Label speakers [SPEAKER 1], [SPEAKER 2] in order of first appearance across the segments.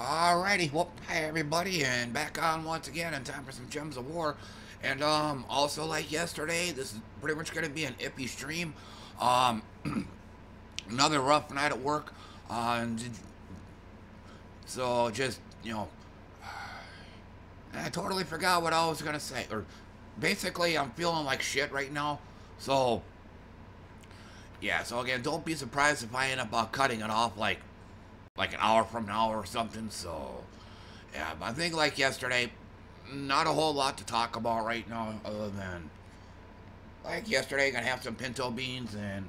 [SPEAKER 1] Alrighty, well, hi everybody, and back on once again in time for some Gems of War. And um, also like yesterday, this is pretty much going to be an ippy stream. Um, another rough night at work. Uh, so just, you know, I totally forgot what I was going to say. Or basically, I'm feeling like shit right now. So, yeah, so again, don't be surprised if I end up uh, cutting it off like like an hour from now or something. So, yeah, I think like yesterday, not a whole lot to talk about right now other than like yesterday, gonna have some pinto beans and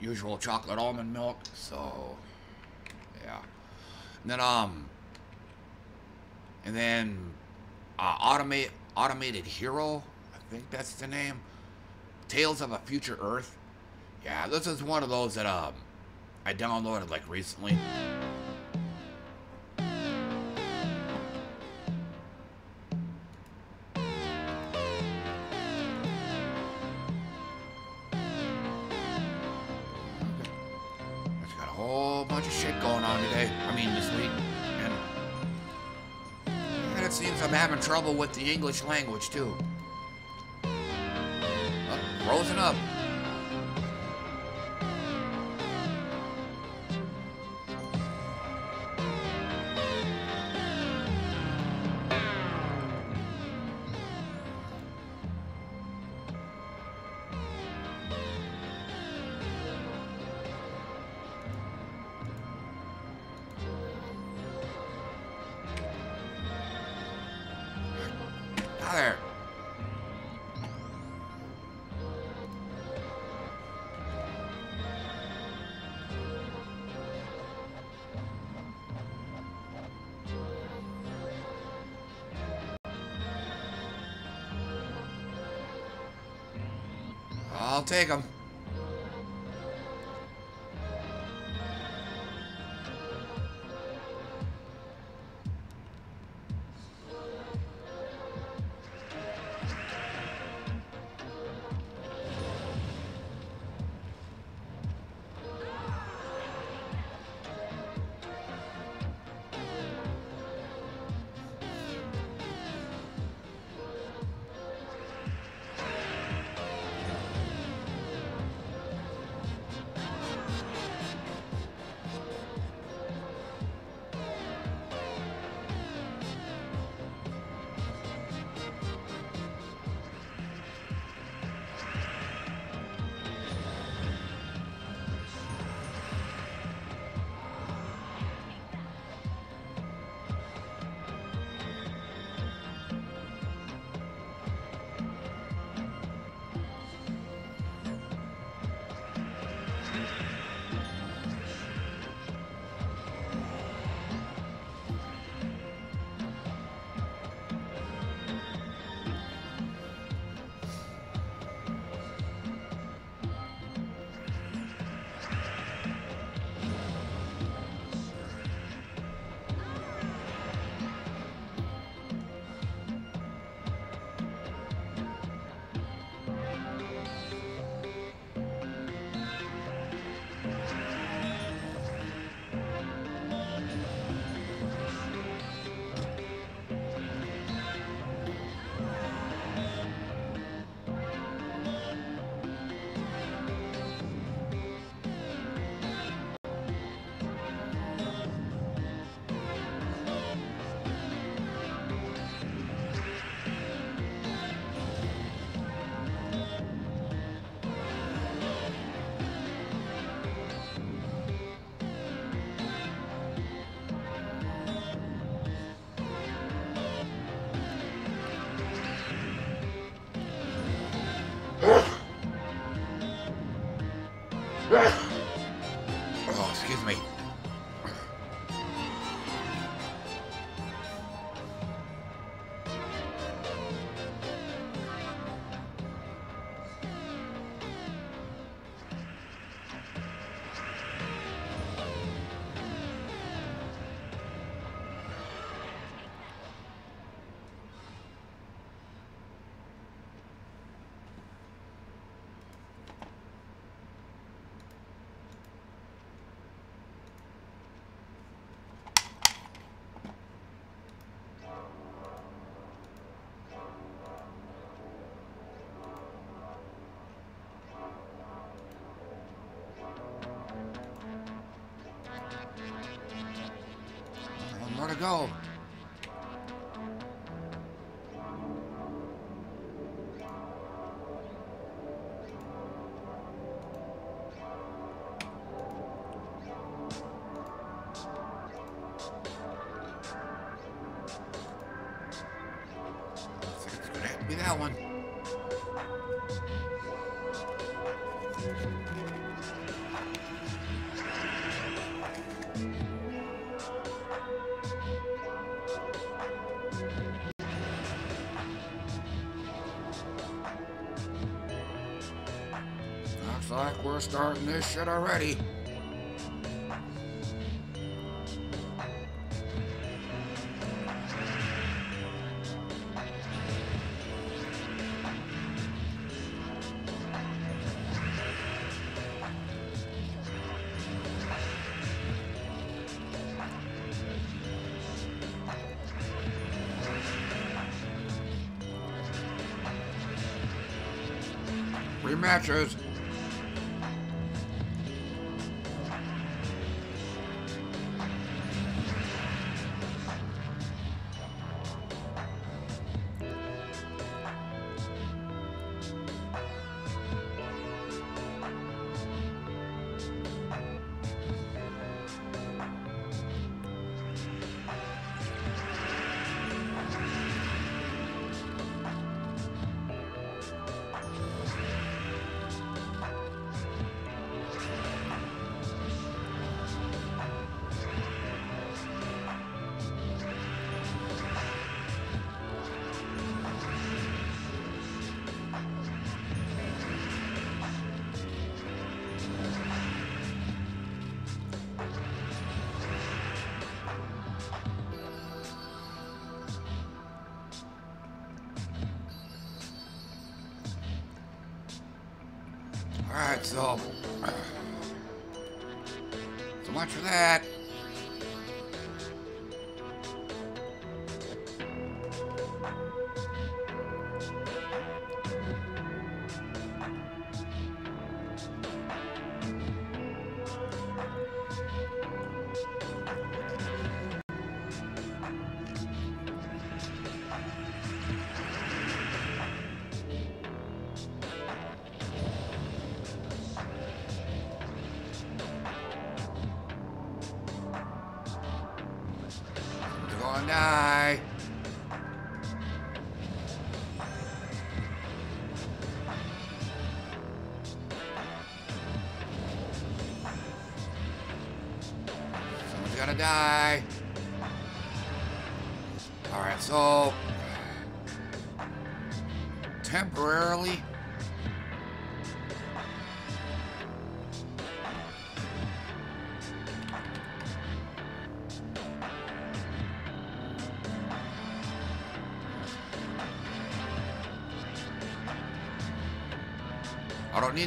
[SPEAKER 1] usual chocolate almond milk. So, yeah. And then, um, and then, uh, automate, automated hero. I think that's the name. Tales of a Future Earth. Yeah, this is one of those that, um, I downloaded like recently. It's got a whole bunch of shit going on today. I mean, this week. And, and it seems I'm having trouble with the English language, too. Oh, frozen up. More to go. starting this shit already.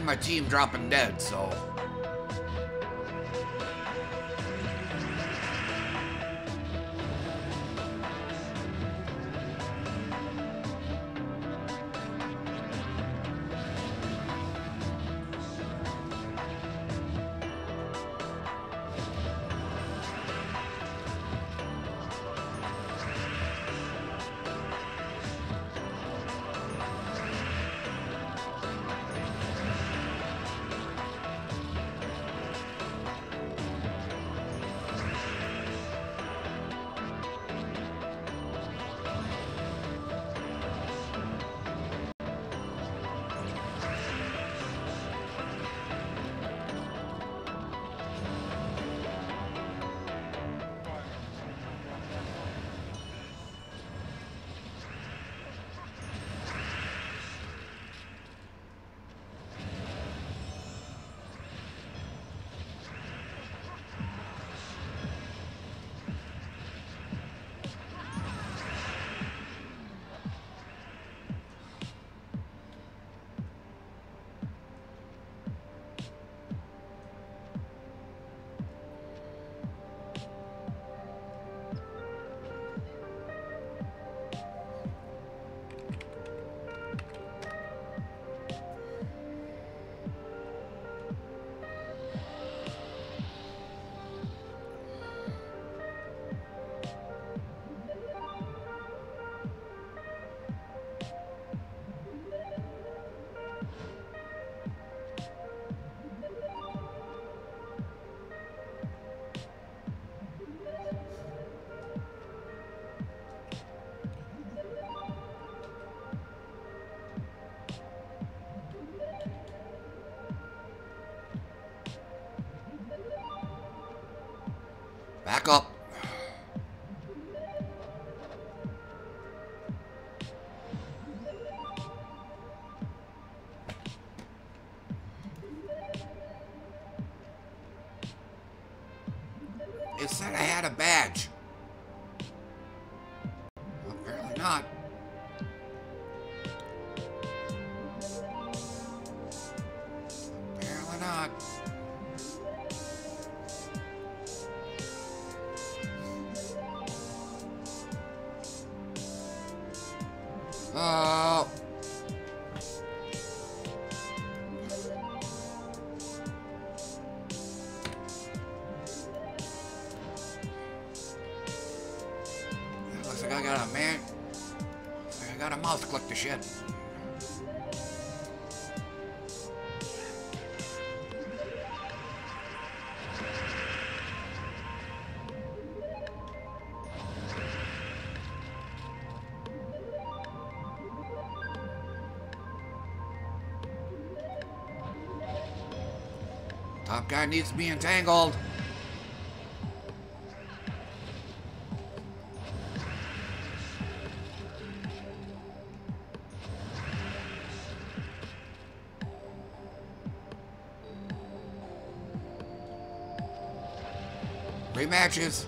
[SPEAKER 1] My team dropping dead, so... guy needs to be entangled. Rematches.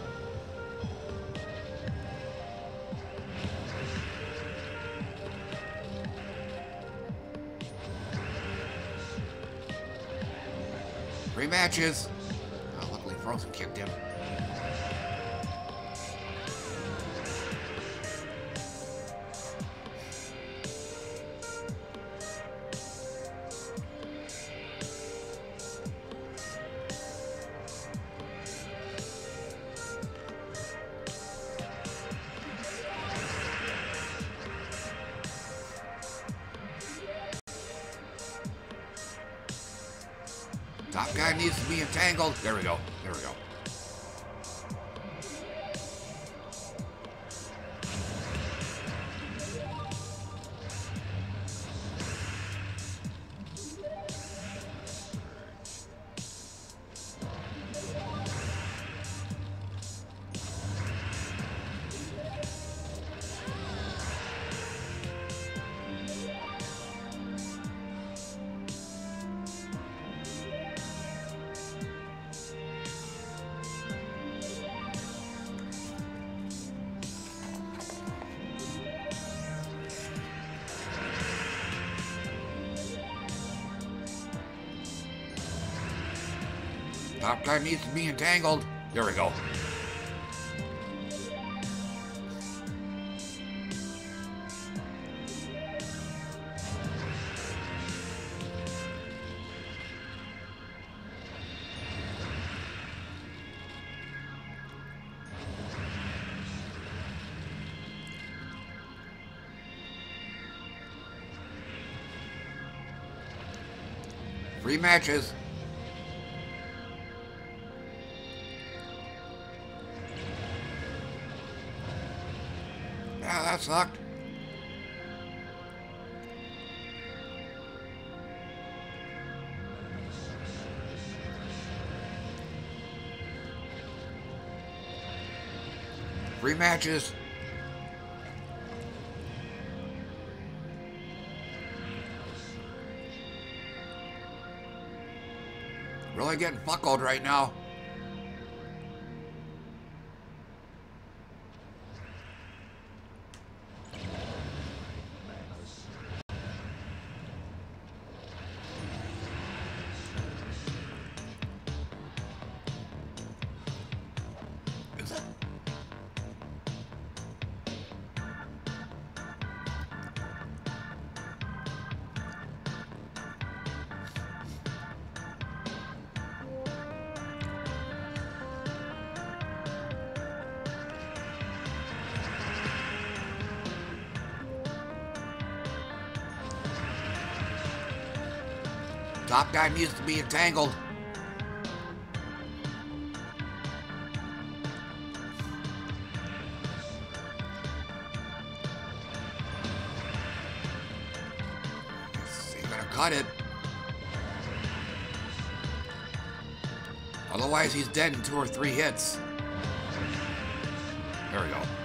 [SPEAKER 1] Rematches. Oh, luckily Frozen kicked him. Entangled. There we go. Three matches. Sucked. Three matches. Really getting fuckled right now. Guy needs to be entangled. He's gonna cut it. Otherwise, he's dead in two or three hits. There we go.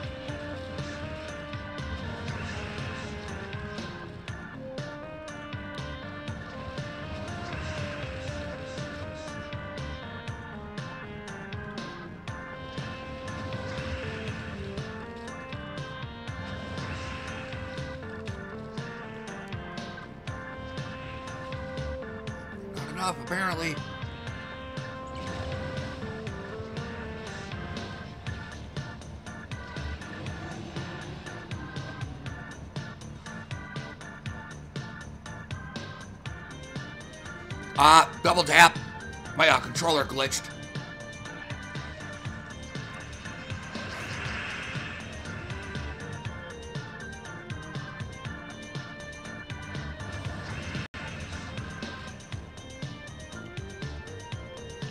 [SPEAKER 1] Glitched.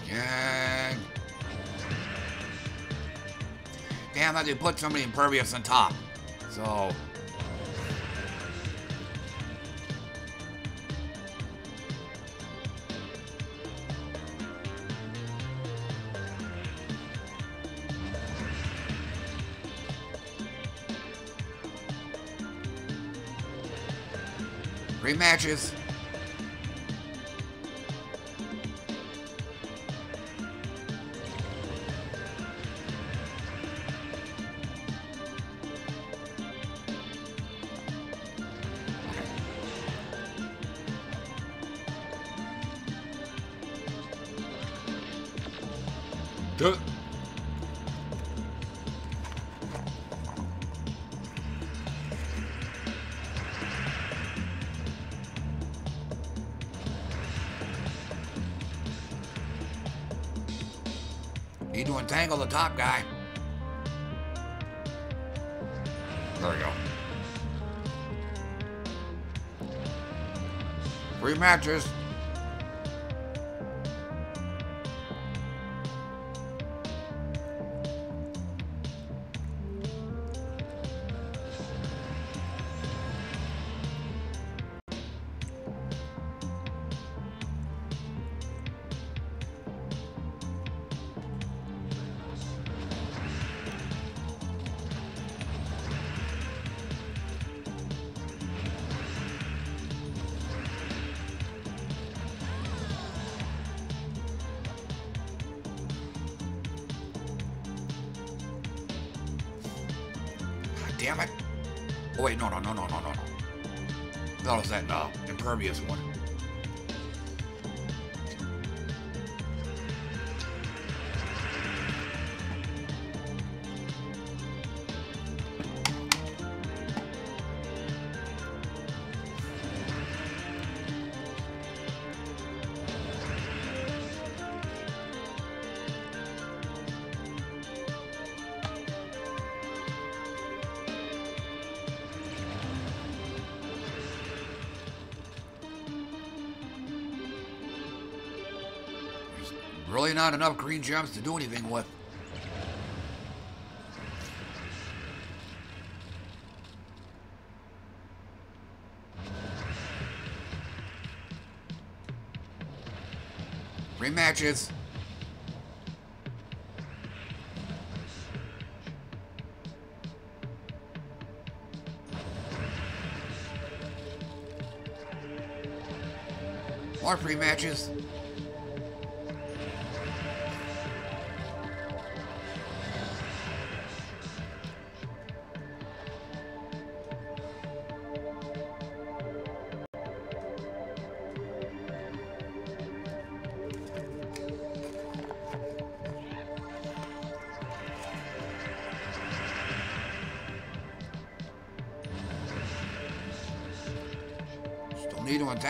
[SPEAKER 1] Gang. Damn, I to put somebody impervious on top. So... Rematches. Entangle the top guy. There we go. Three matches. Gems to do anything with. Rematches. More free matches.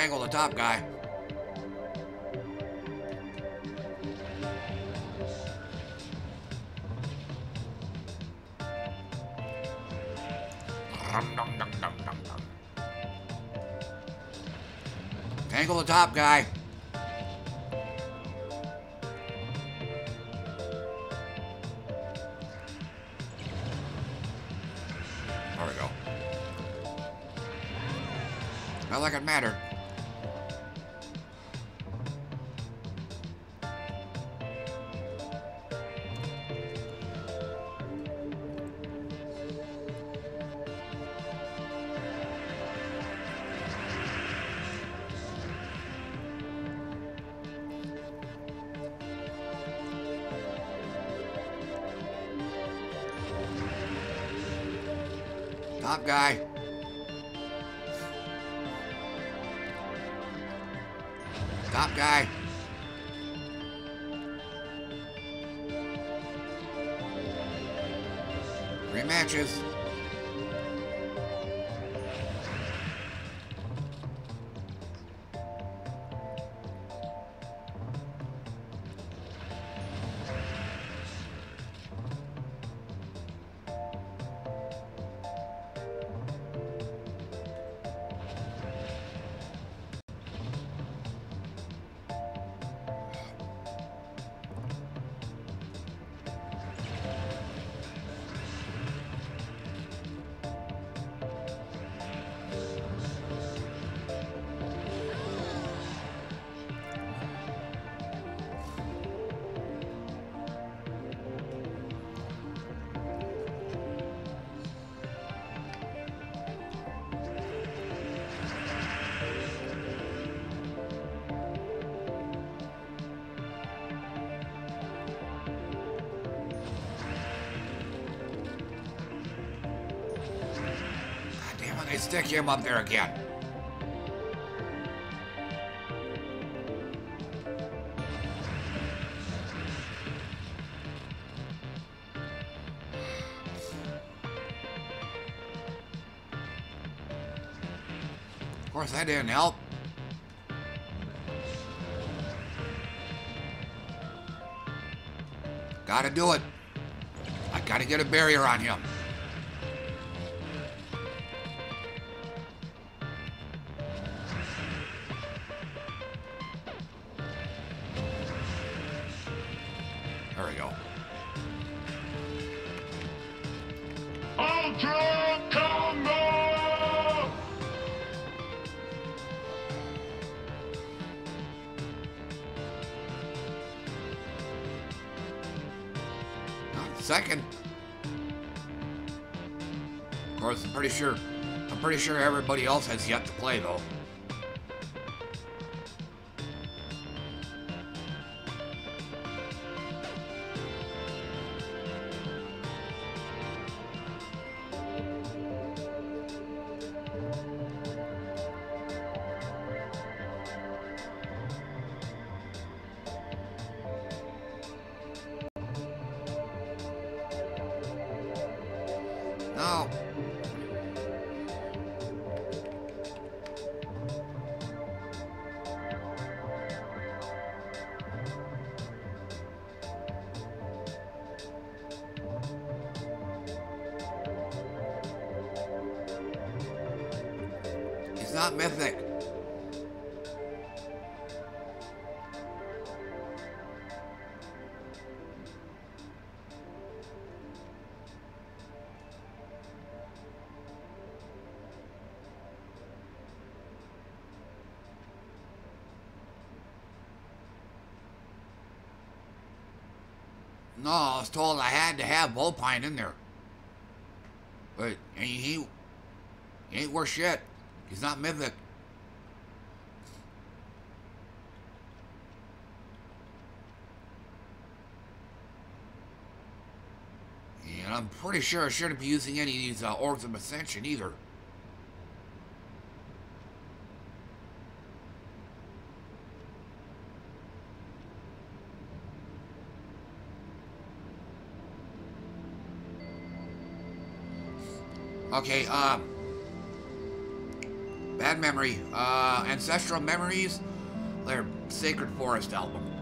[SPEAKER 1] Entangle the top guy. Tangle the top guy. Top guy. Top guy. Three him up there again. Of course, that didn't help. Gotta do it. I gotta get a barrier on him. Sure everybody else has yet to play, though. Have Volpine in there. But he, he, he ain't worth shit. He's not mythic. And I'm pretty sure I shouldn't be using any of these uh, Orbs of Ascension either. Okay, uh... Bad Memory. Uh, Ancestral Memories. Their Sacred Forest album.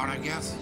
[SPEAKER 1] Brown, I guess.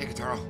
[SPEAKER 1] Hey, Kataro.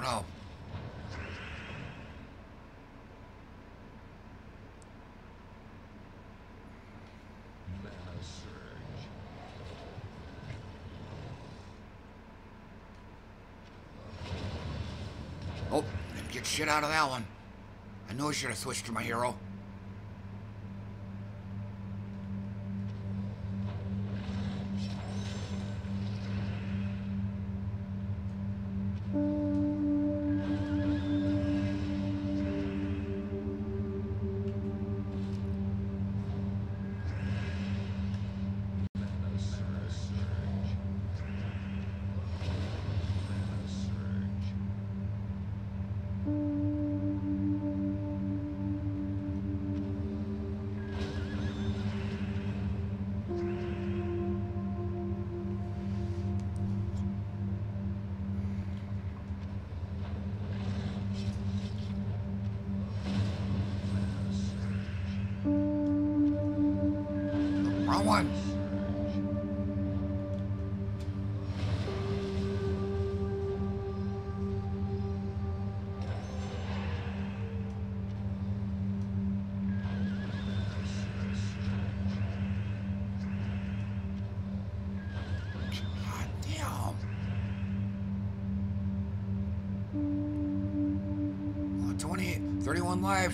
[SPEAKER 1] Don't know. Oh, didn't get shit out of that one. I knew I should have switched to my hero.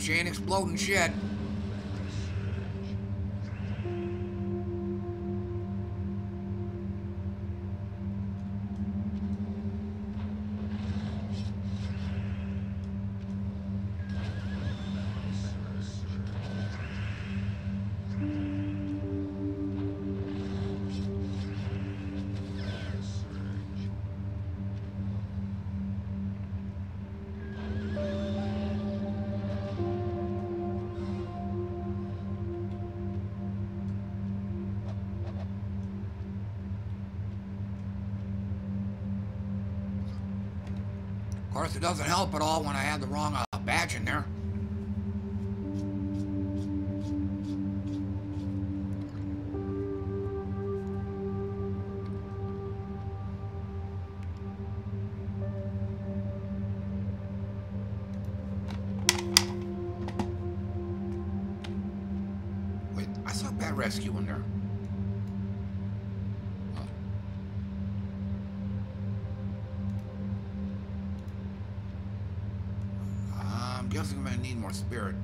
[SPEAKER 1] She exploding shit. Doesn't help at all when I have the wrong uh, badge in there. I'm gonna need more spirit.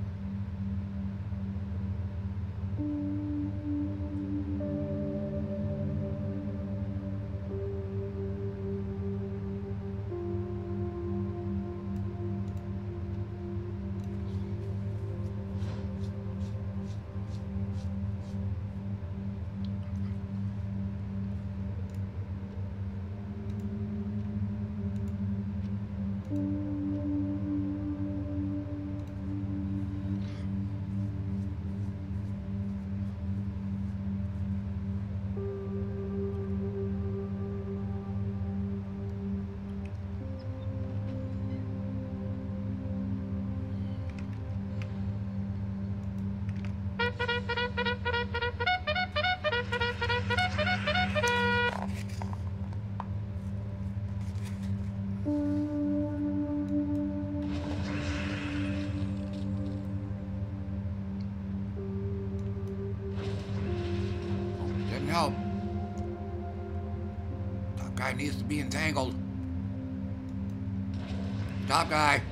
[SPEAKER 1] Guy.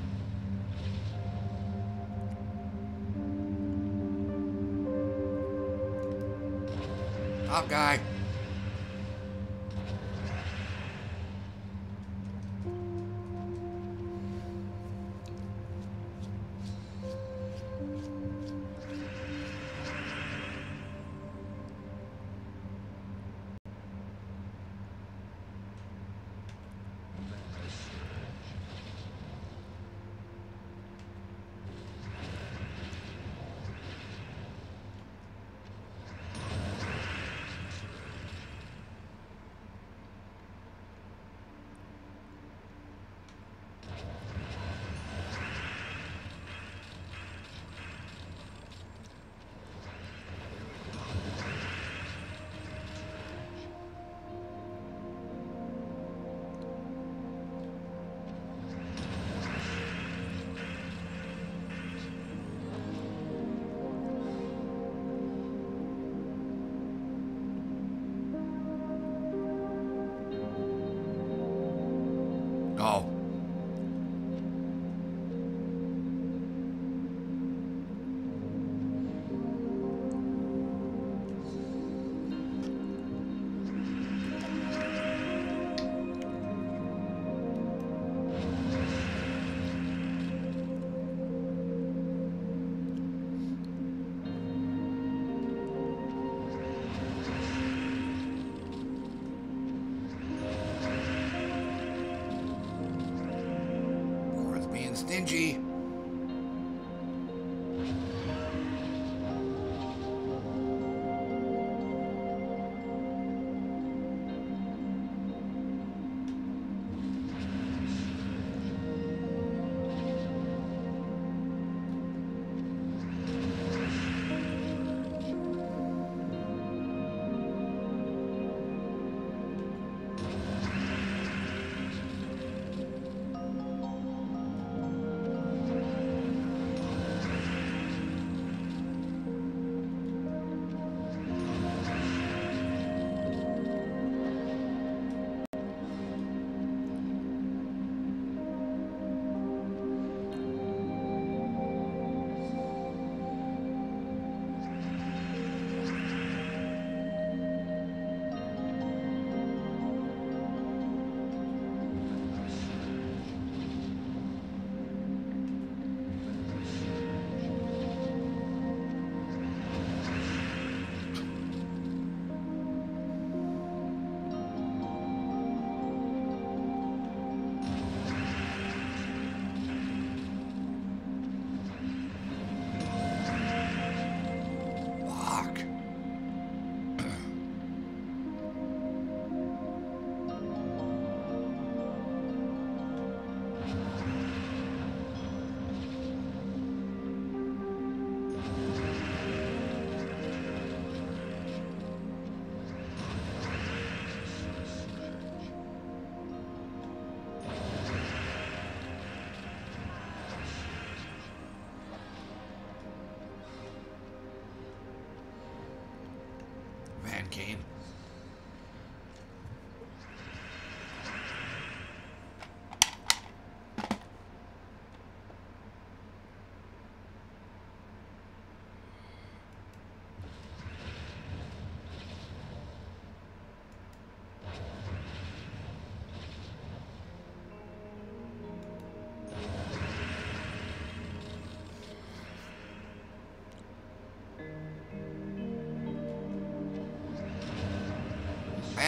[SPEAKER 1] Kane.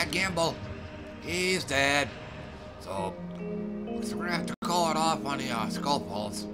[SPEAKER 1] Gamble. He's dead. So, we're gonna have to call it off on the uh, skull pulse.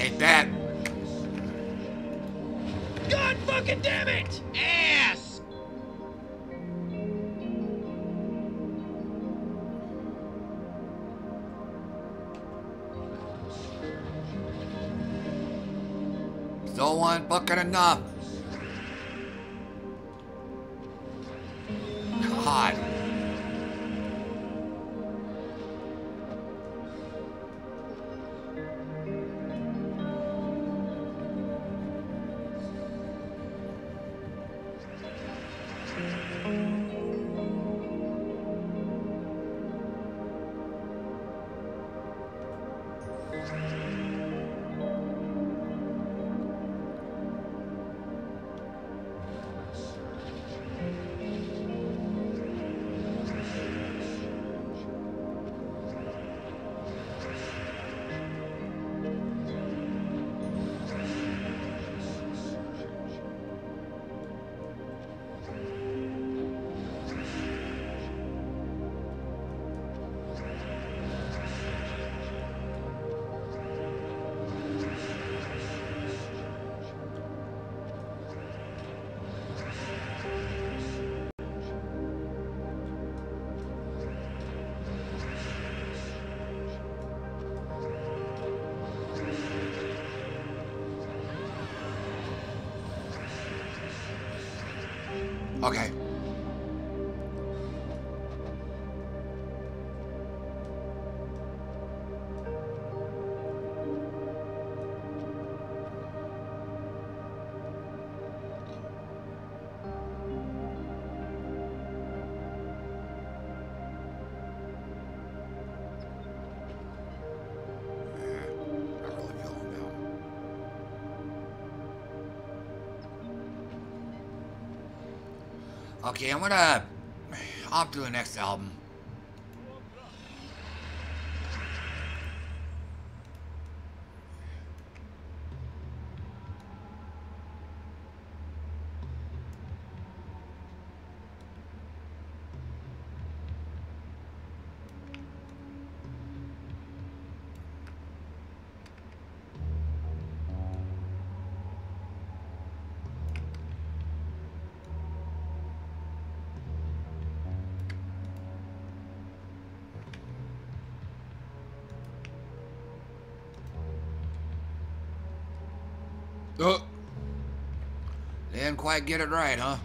[SPEAKER 1] Ain't that.
[SPEAKER 2] God fucking damn it! Ass!
[SPEAKER 1] So on fucking enough. Okay, I'm gonna off to the next album. Oh. Didn't quite get it right, huh?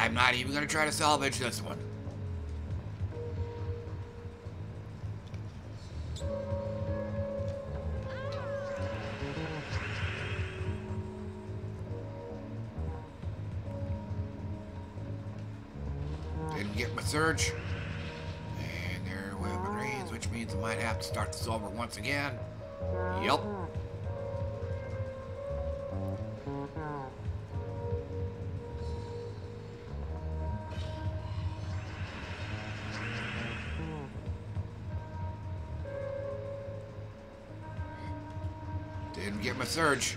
[SPEAKER 1] I'm not even going to try to salvage this one. Didn't get my surge. And there we have my greens, which means I might have to start this over once again. My surge.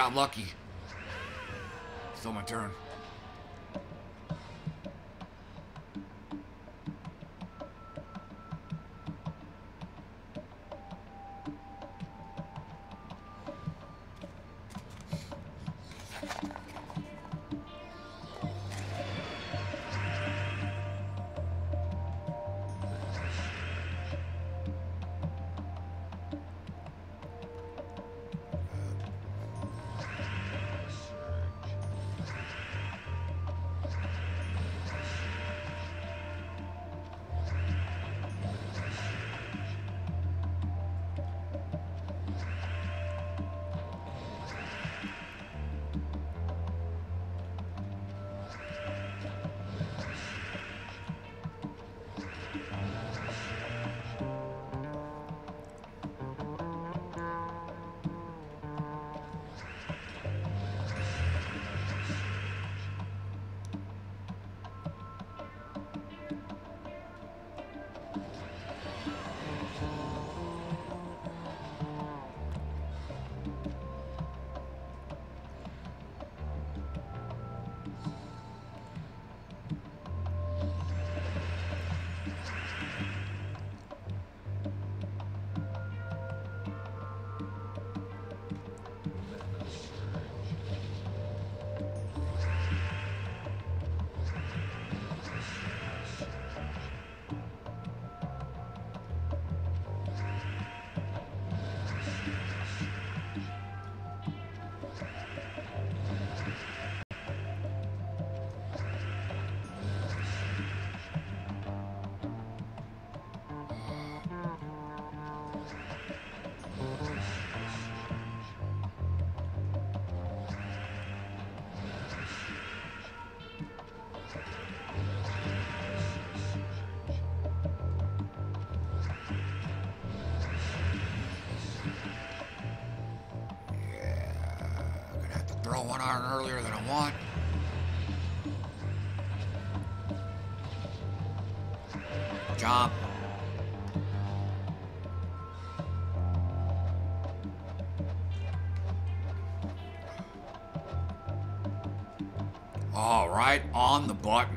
[SPEAKER 1] Got lucky. Still my turn. Earlier than I want. Job. All right, on the button.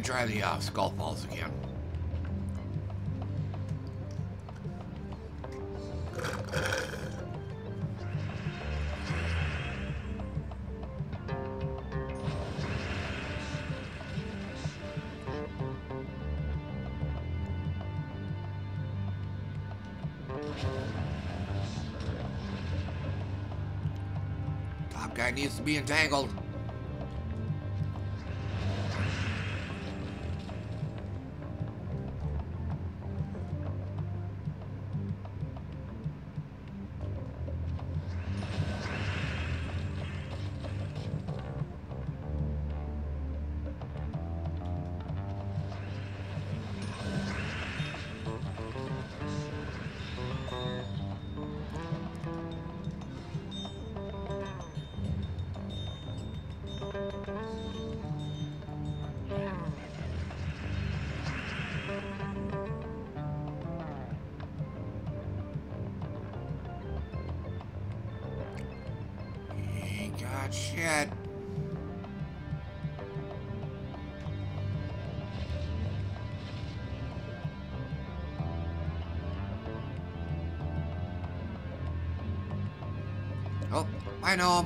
[SPEAKER 1] And try the uh, skull falls again. Top guy needs to be entangled. I know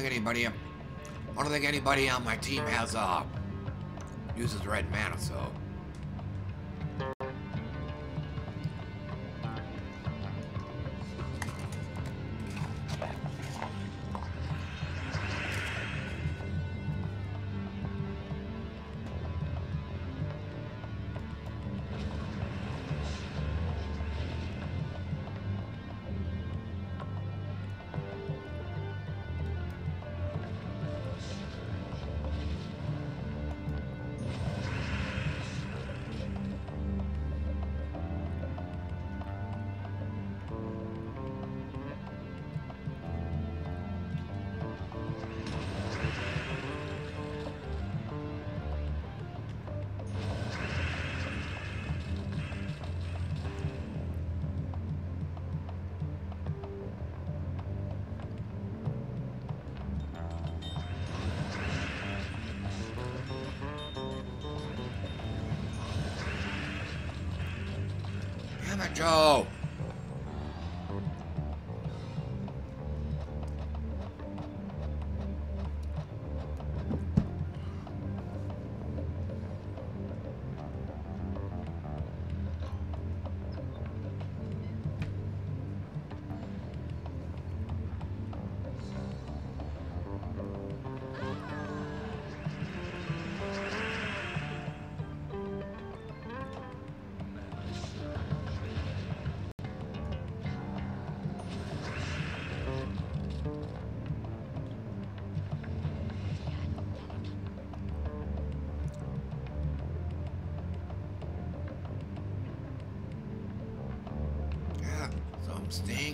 [SPEAKER 1] think anybody. I don't think anybody on my team has uh uses red mana, so.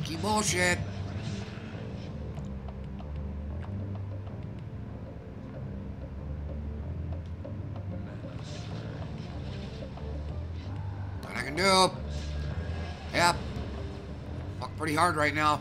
[SPEAKER 1] Some bullshit. What I can do. Yep. Fuck pretty hard right now.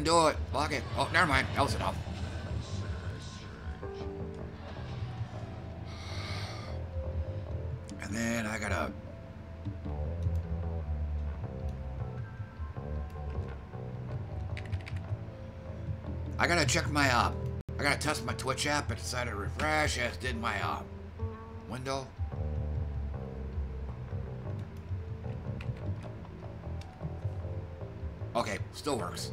[SPEAKER 1] And do it. Fuck it. Oh, never mind. That was enough. And then I gotta I gotta check my uh I gotta test my Twitch app. I decided to refresh as did my uh window. Okay, still works.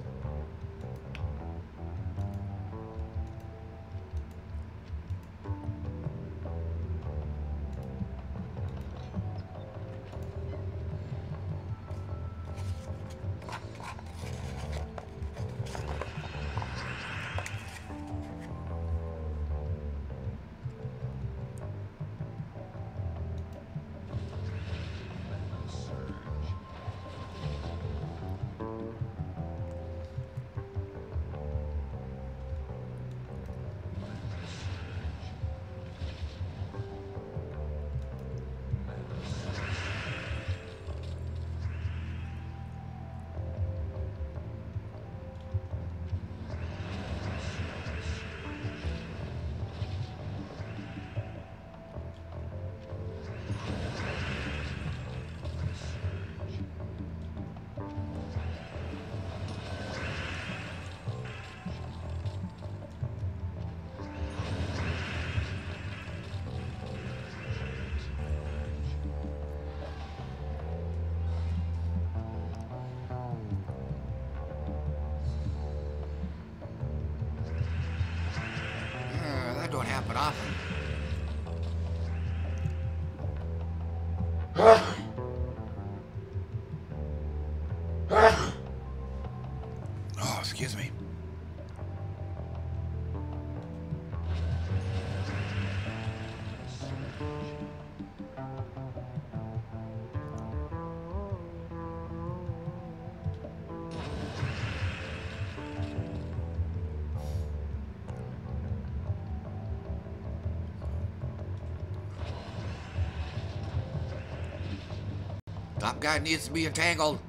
[SPEAKER 1] Guy needs to be entangled.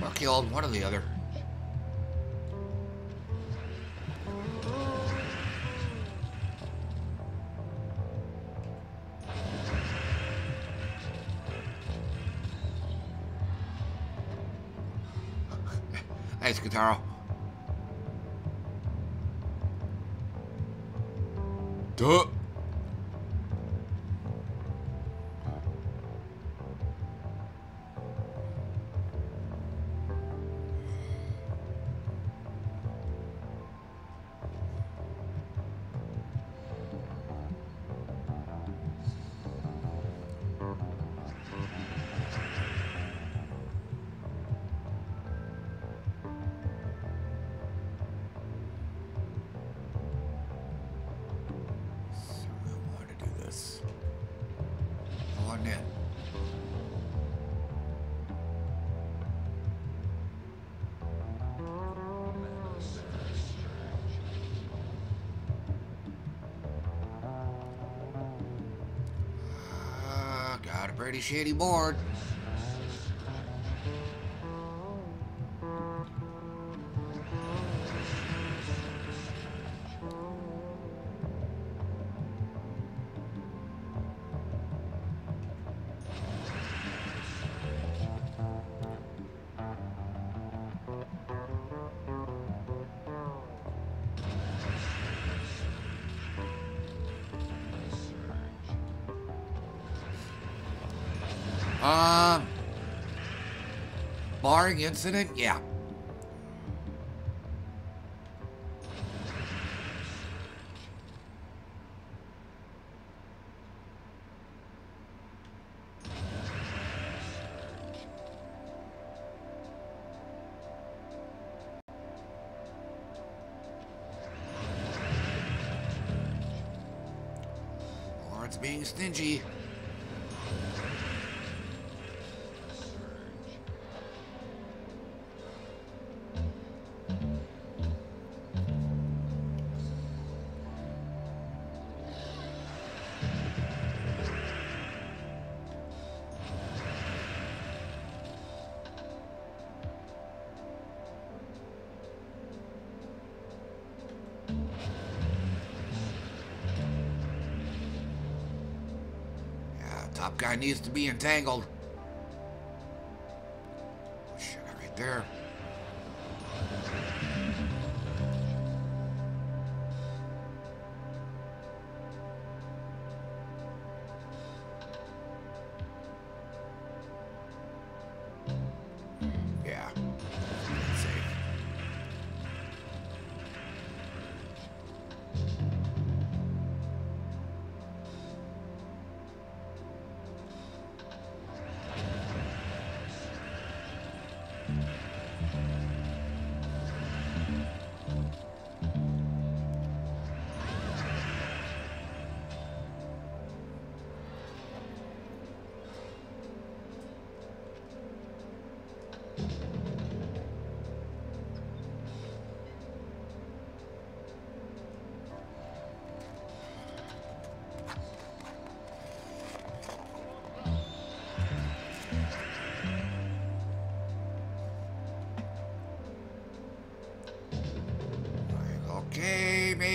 [SPEAKER 1] Or killed, one or the other. Thanks, Guitarro. Shitty board. Incident, yeah. It's being stingy. Needs to be entangled.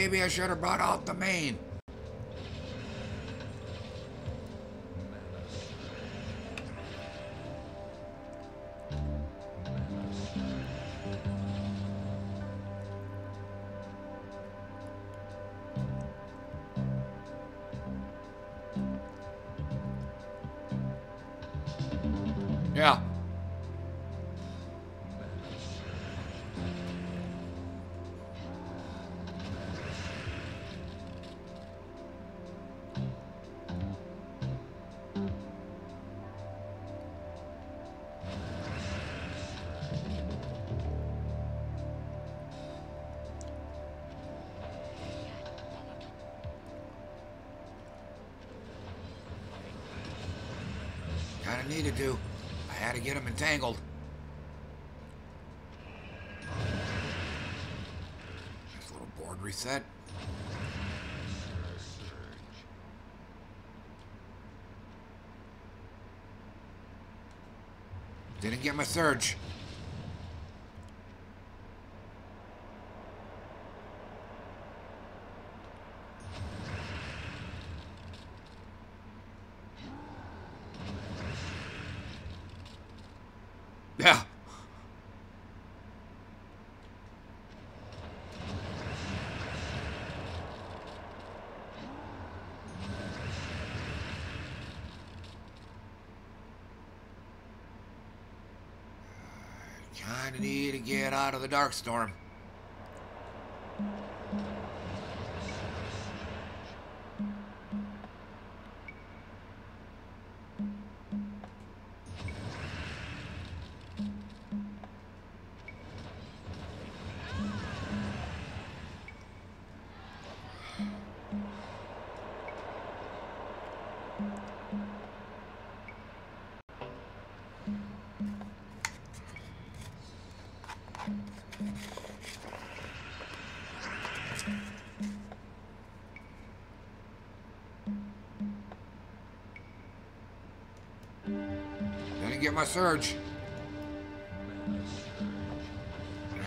[SPEAKER 1] Maybe I should have brought out the main. Entangled. Nice little board reset. Didn't get my surge. Yeah. Kinda need to get out of the dark storm. My surge.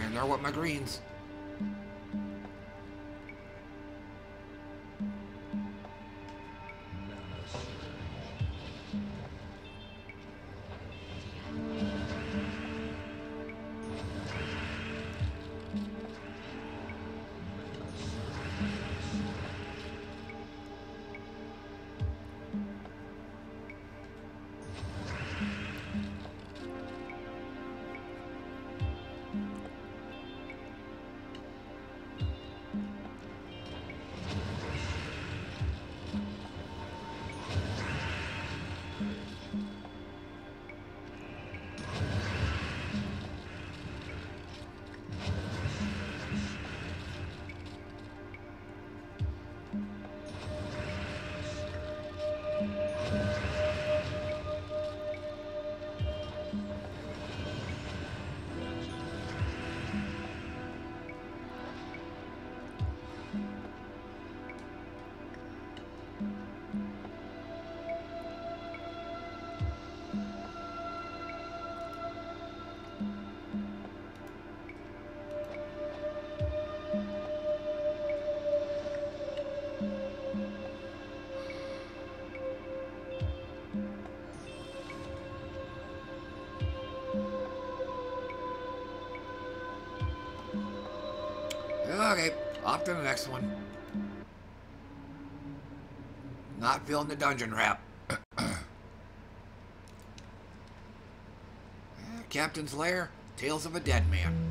[SPEAKER 1] And there went my greens. Next one. Not feeling the dungeon rap. Captain's Lair, Tales of a Dead Man.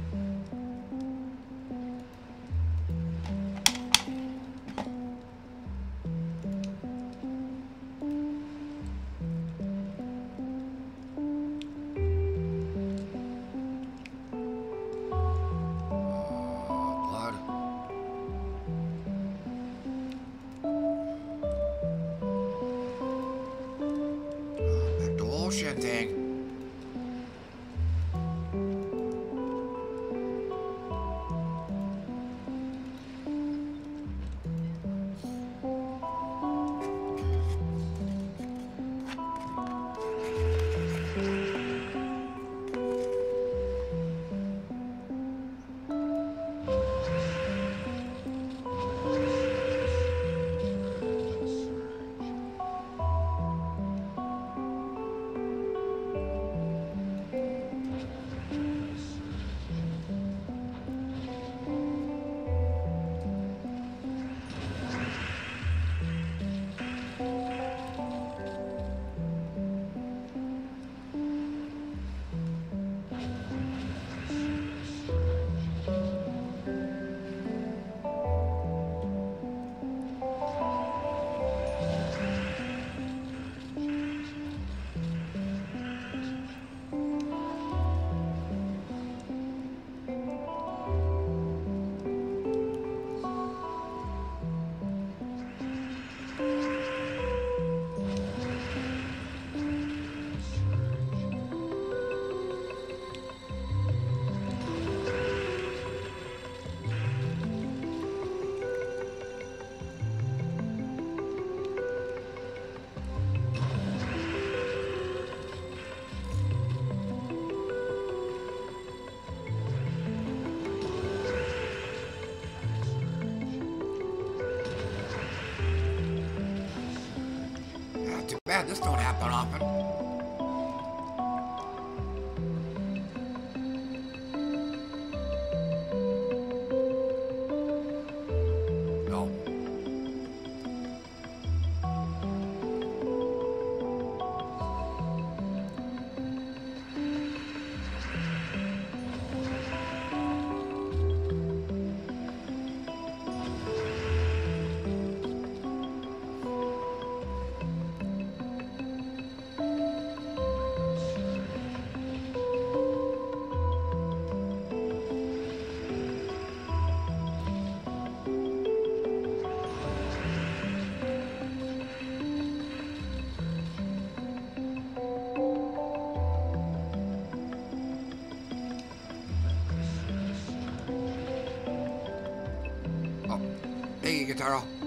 [SPEAKER 1] To old Thank you,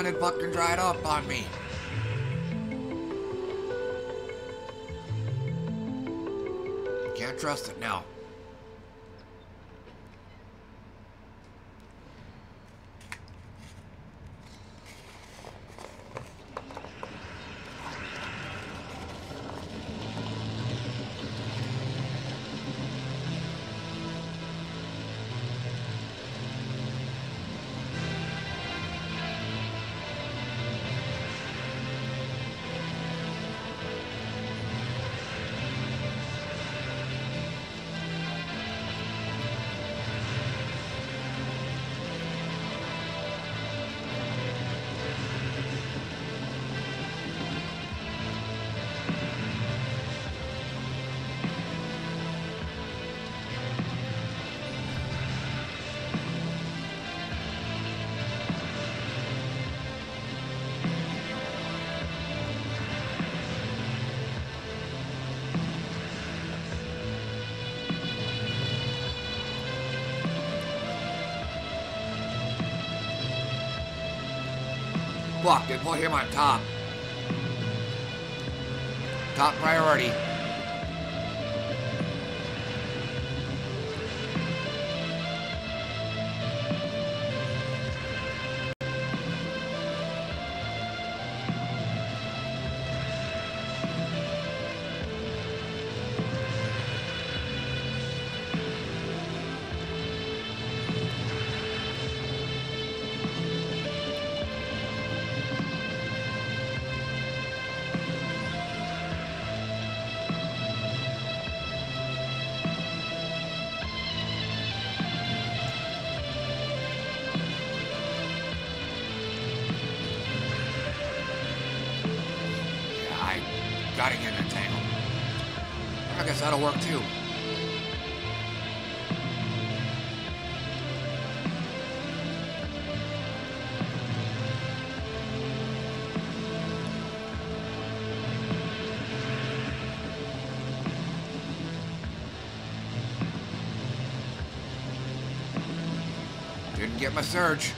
[SPEAKER 1] All of a fucking dried up on me. Can't trust it now. Fuck, they put him on top. Top priority. That'll work too. Didn't get my surge.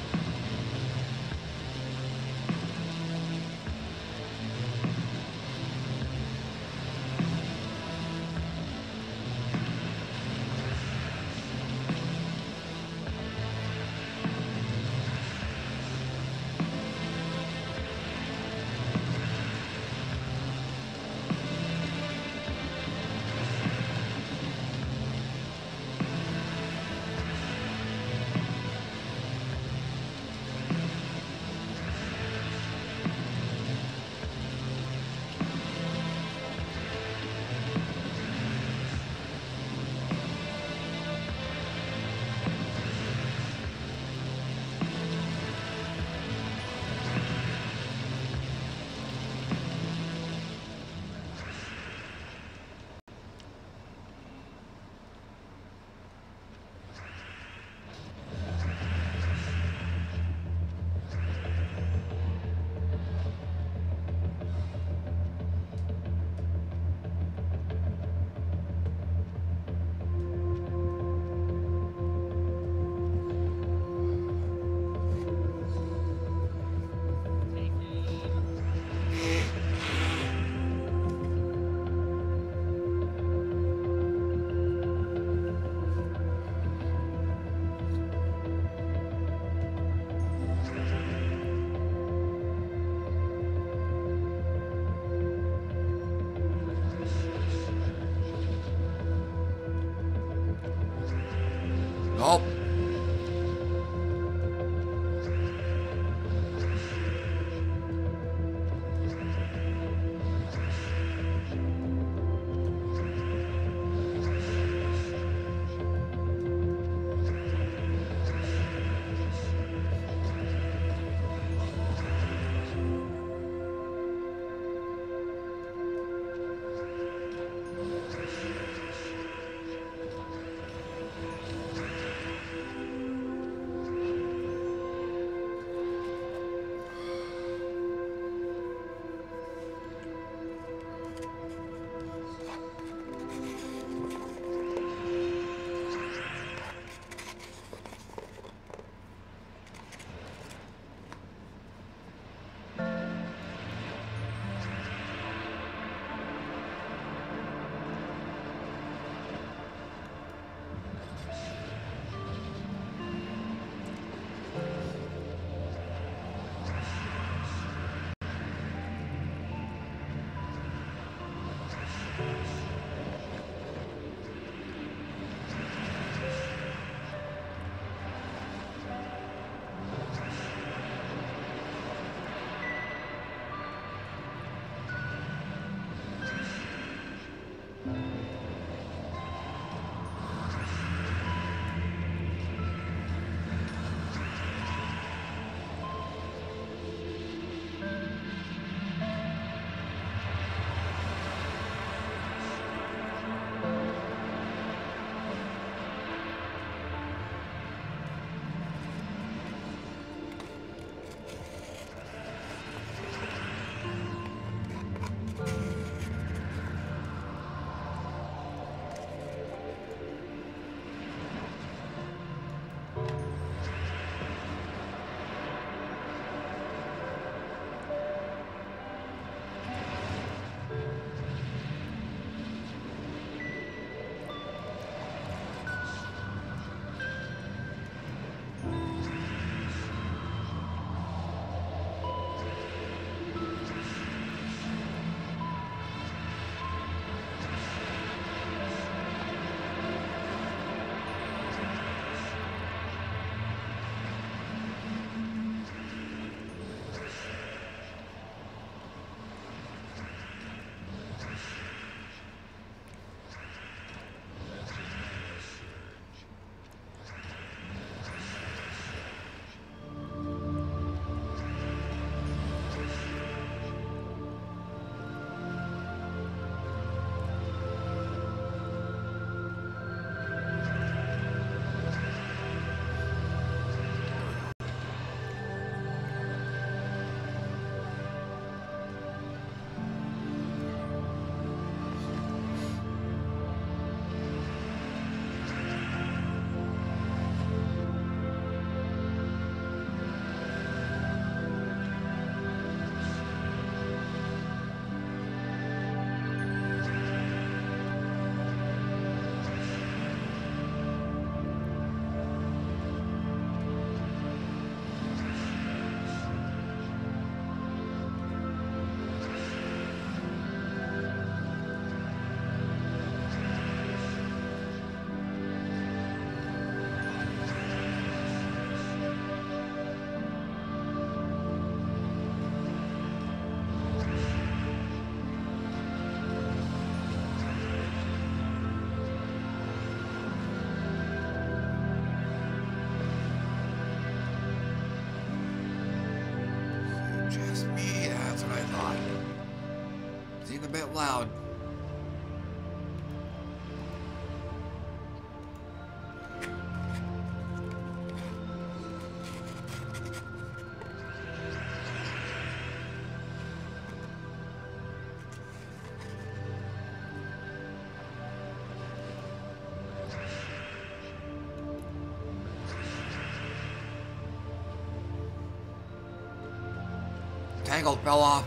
[SPEAKER 1] Tangled fell off.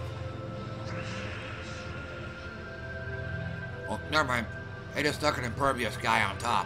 [SPEAKER 1] Oh, never mind. They just stuck an impervious guy on top.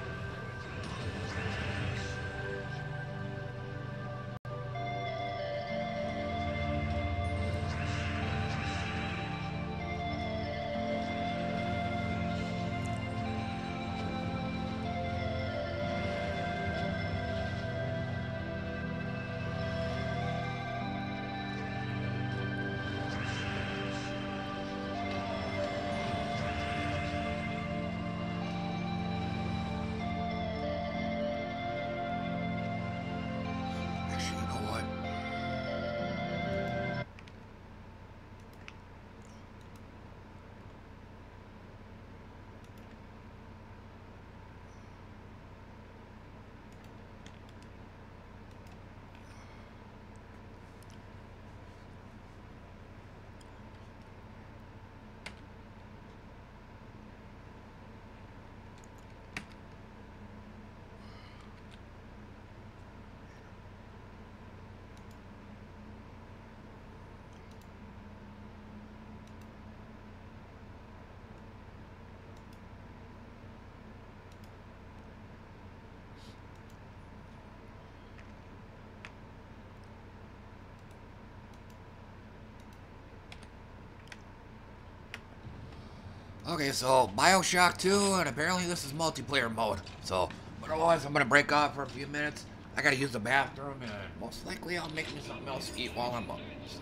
[SPEAKER 1] Okay, so Bioshock 2, and apparently this is multiplayer mode. So, but otherwise, I'm gonna break off for a few minutes. I gotta use the bathroom, and most likely I'll make me something else to eat while I'm up. So.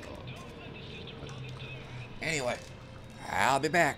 [SPEAKER 1] Anyway, I'll be back.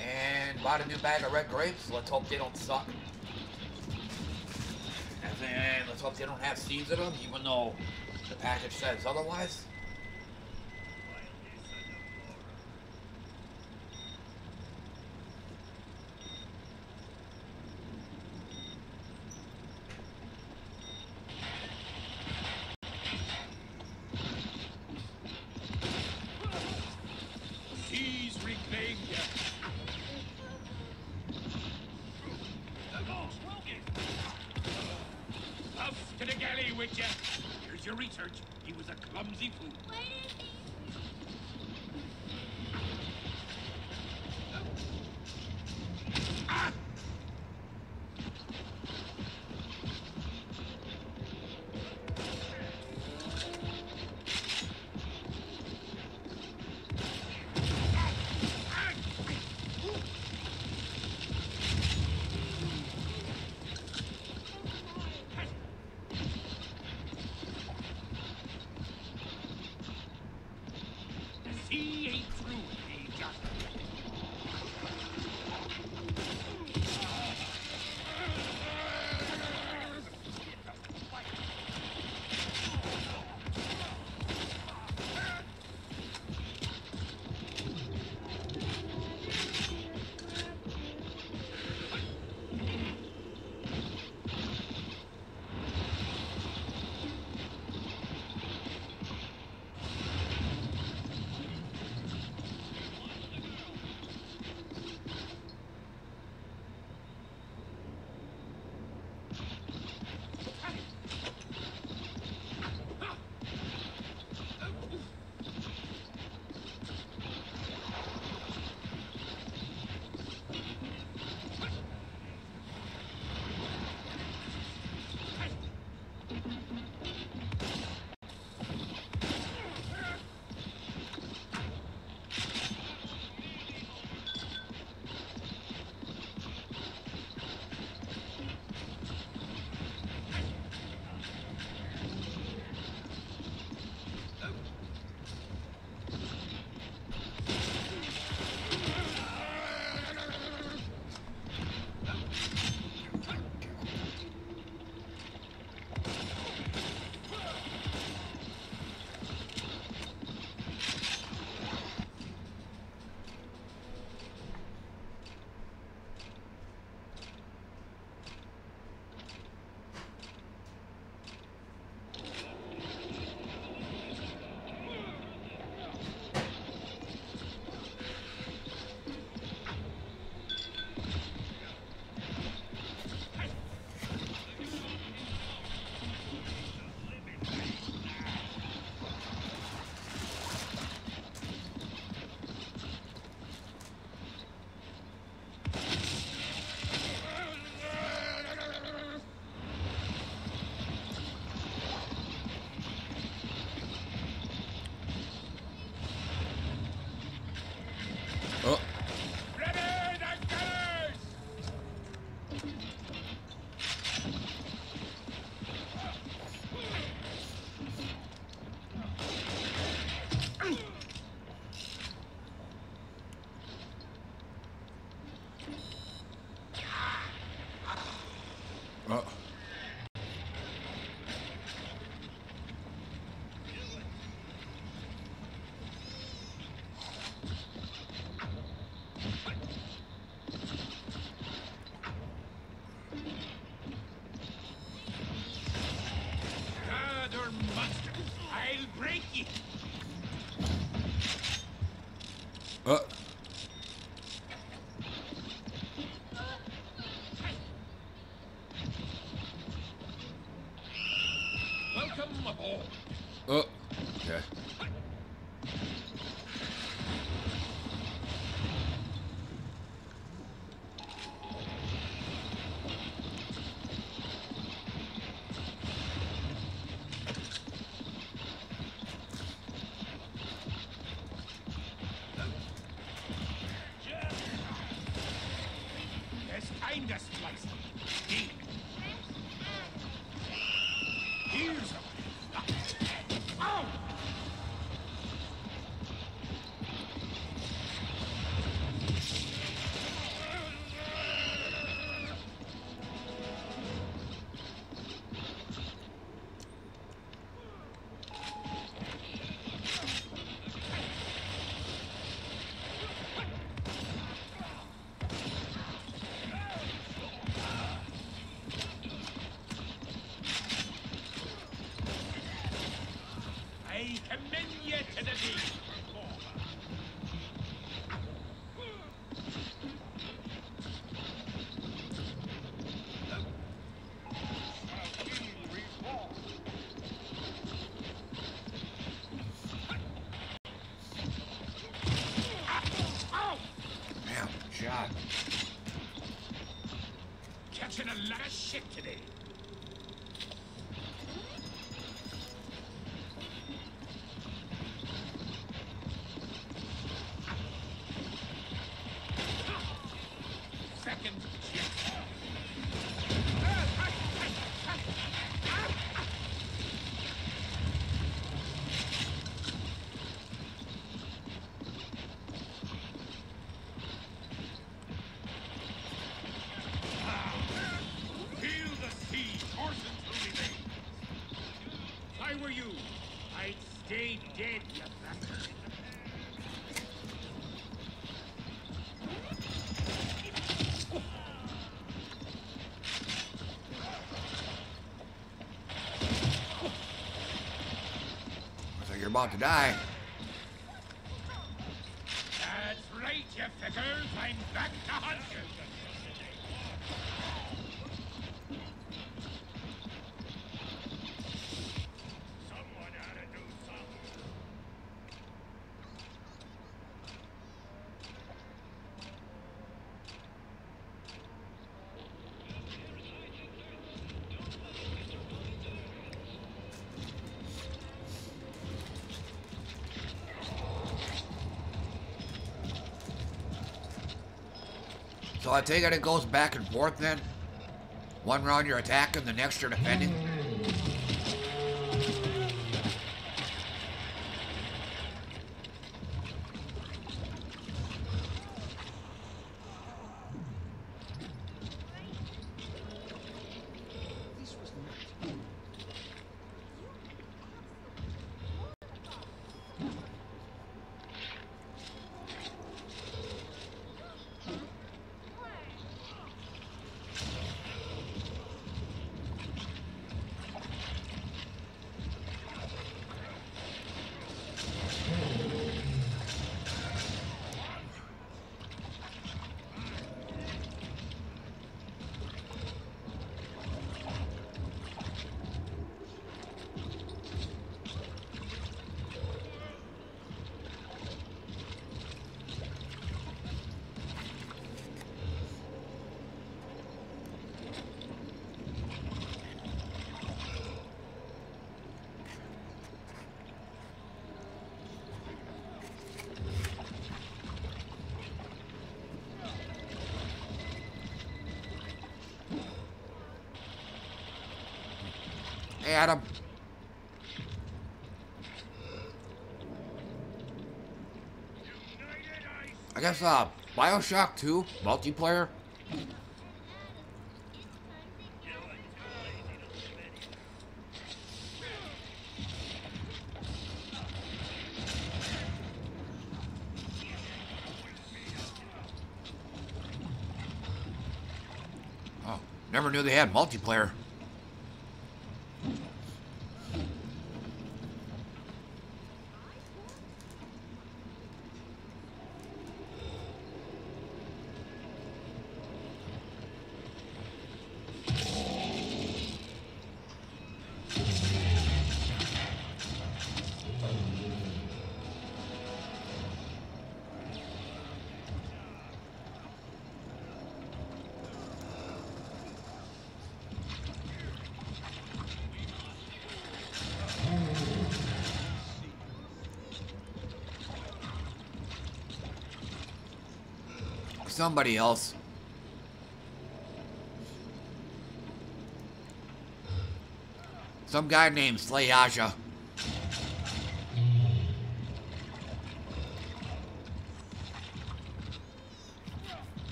[SPEAKER 1] And bought a new bag of red grapes. Let's hope they don't suck. And let's hope they don't have seeds in them, even though the package says otherwise.
[SPEAKER 2] He's reclaimed you. Up to the galley with you. Here's your research. He was a clumsy fool.
[SPEAKER 1] about to die. I take it it goes back and forth then? One round you're attacking, the next you're defending? Guess, uh, Bioshock 2 multiplayer. Oh, never knew they had multiplayer. Somebody else. Some guy named Slayaja.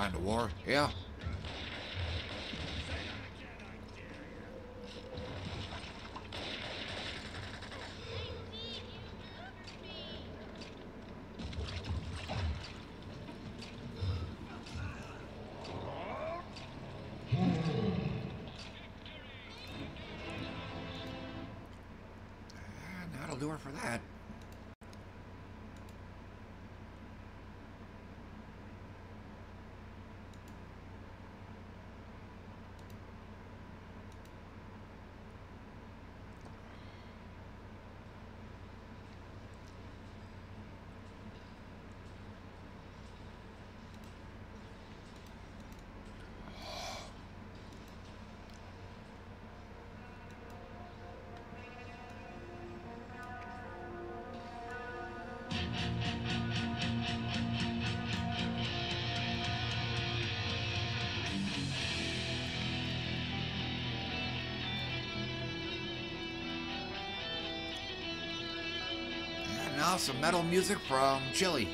[SPEAKER 1] Run to war? Yeah. Some metal music from Chile.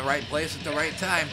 [SPEAKER 2] The right place at the right time.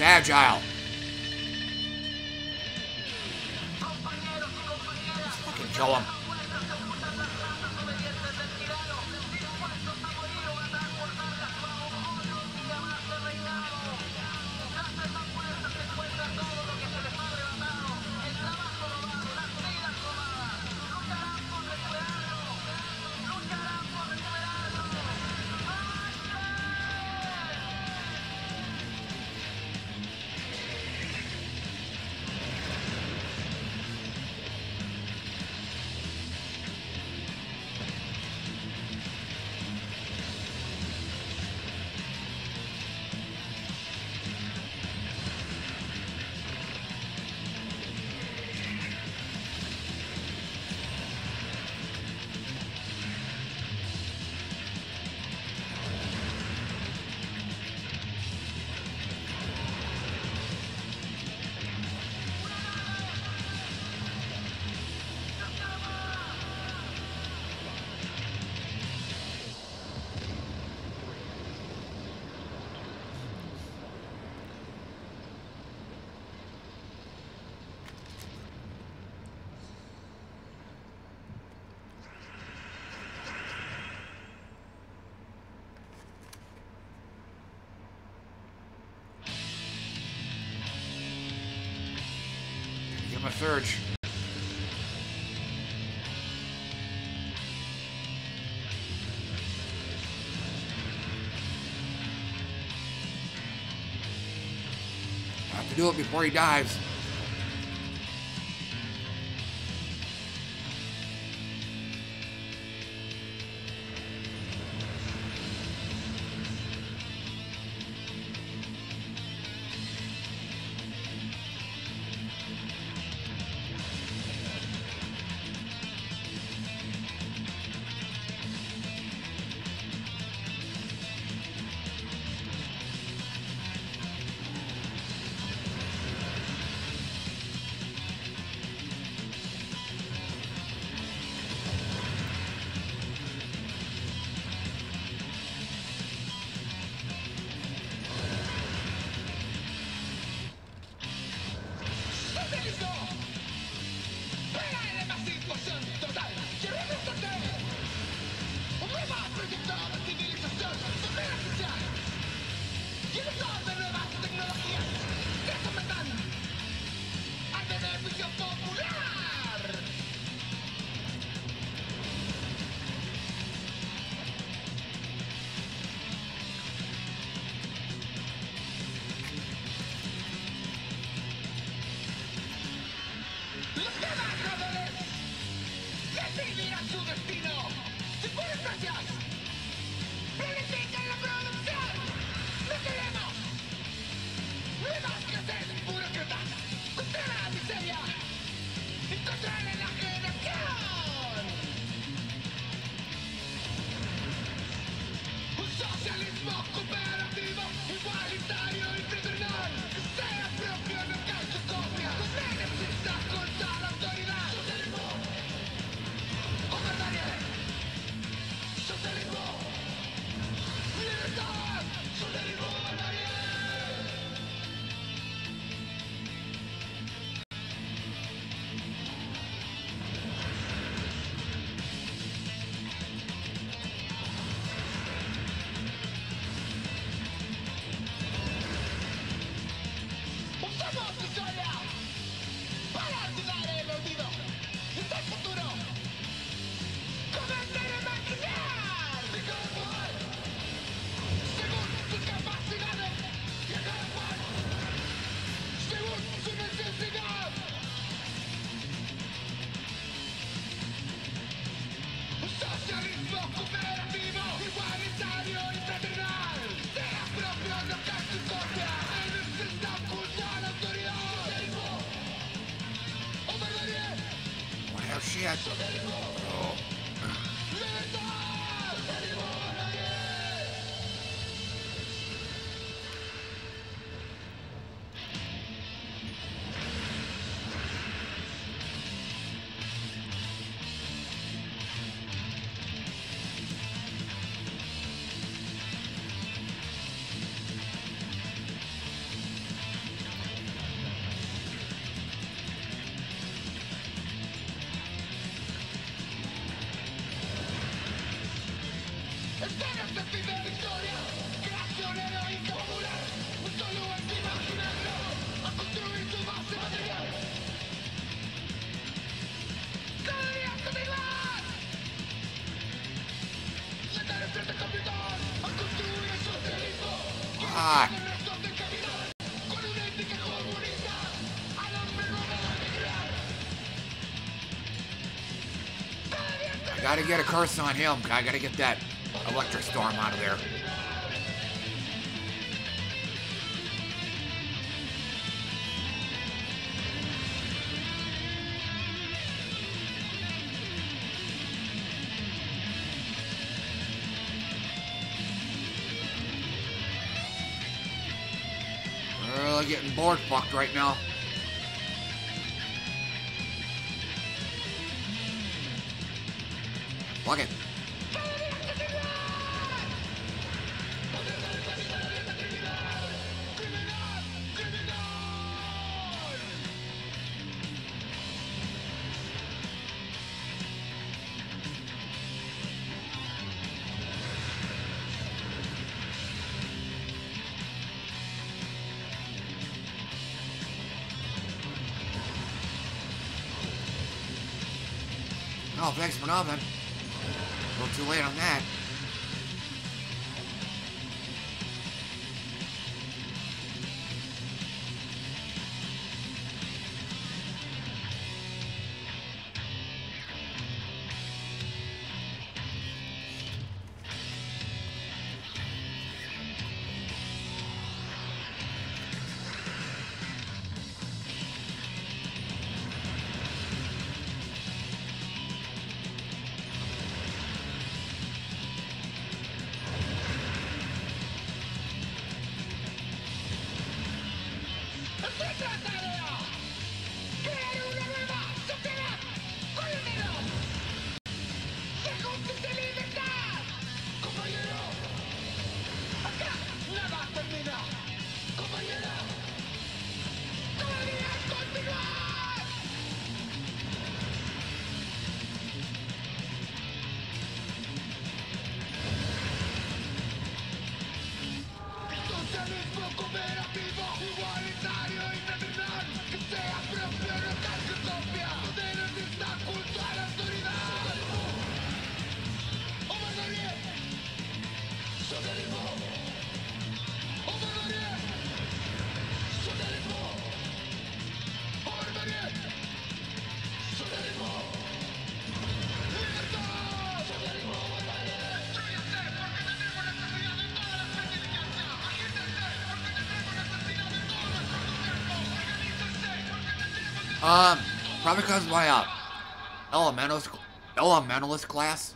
[SPEAKER 2] Agile. Surge. Have to do it before he dives. I gotta get a curse on him. I gotta get that electric storm out of there. Really getting bored fucked right now. Thanks for probably because my uh, elementalist, elementalist class.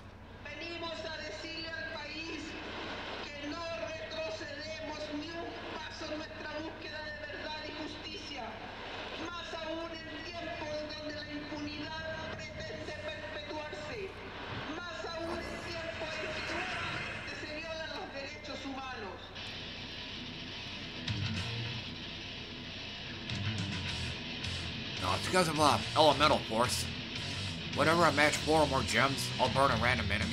[SPEAKER 2] because of uh, elemental force. Whenever I match four or more gems, I'll burn a random enemy.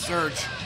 [SPEAKER 2] Surge.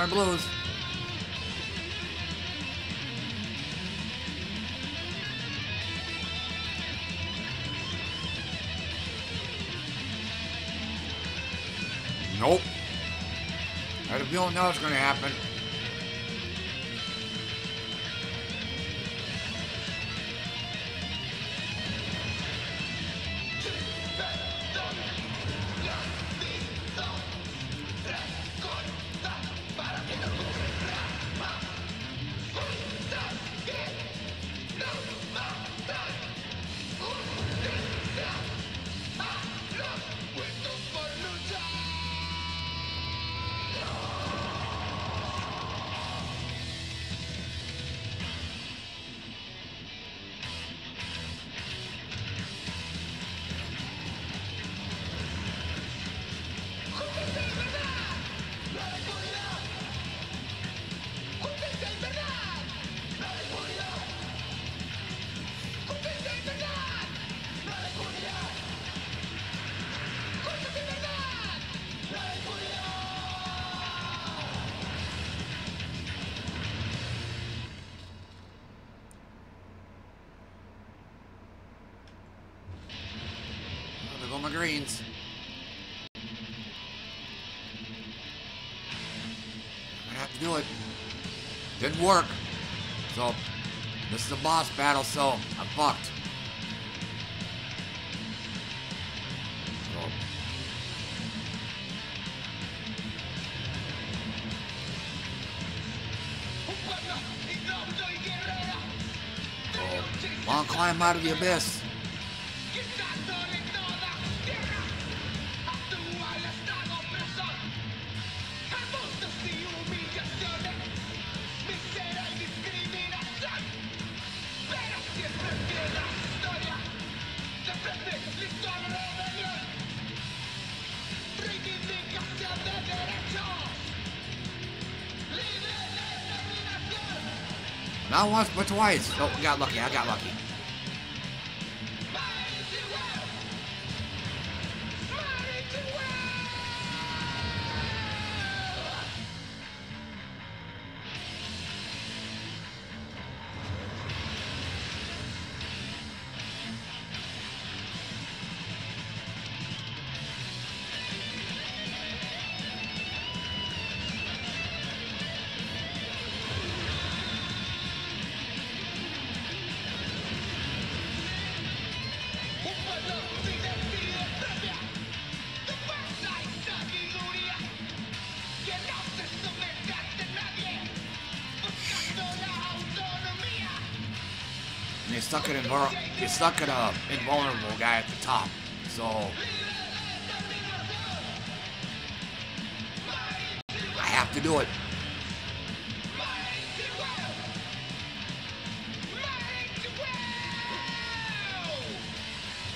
[SPEAKER 2] My blues. Nope. I have a feeling now it's going to happen. Work. So, this is a boss battle, so I'm fucked. Long climb out of the abyss. Not once, but twice. Oh, got lucky. I got lucky. Stuck an uh, invulnerable guy at the top. So I have to do it.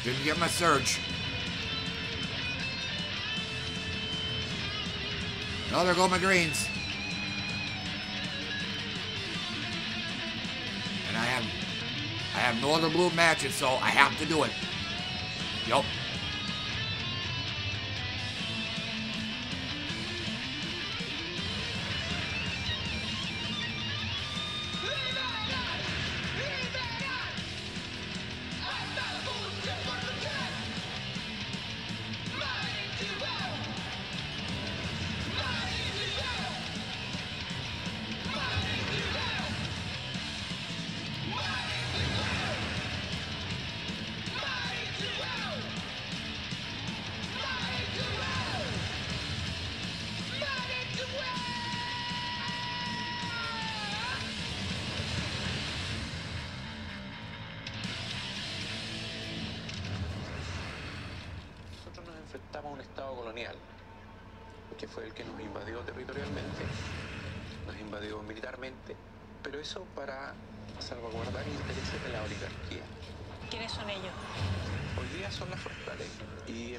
[SPEAKER 2] Didn't get my surge. Oh, there go my greens. No other blue matches, so I have to do it. Yup.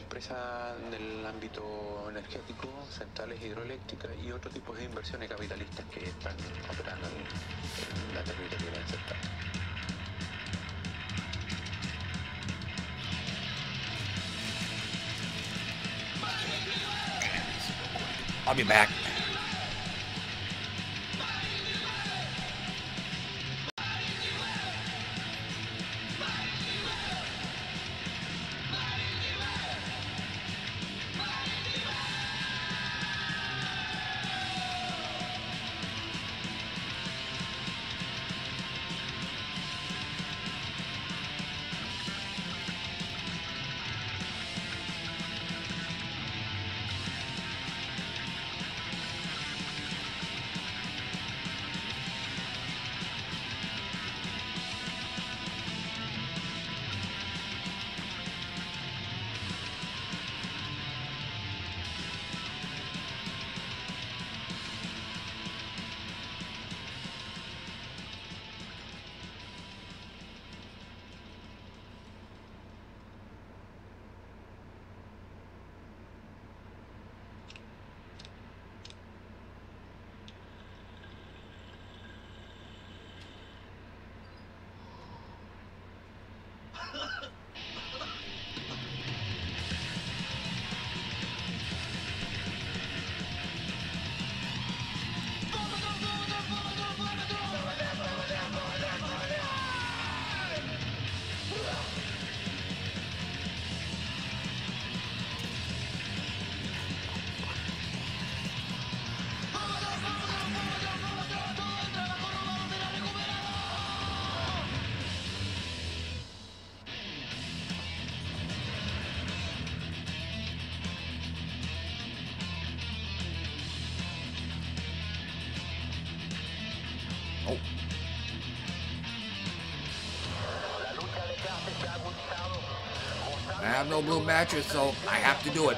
[SPEAKER 3] empresas del ámbito energético, centrales hidroeléctricas y otros tipos de inversiones capitalistas que están operando en, en la territorialidad central.
[SPEAKER 2] I'll be back. Have no blue mattress, so I have to do it.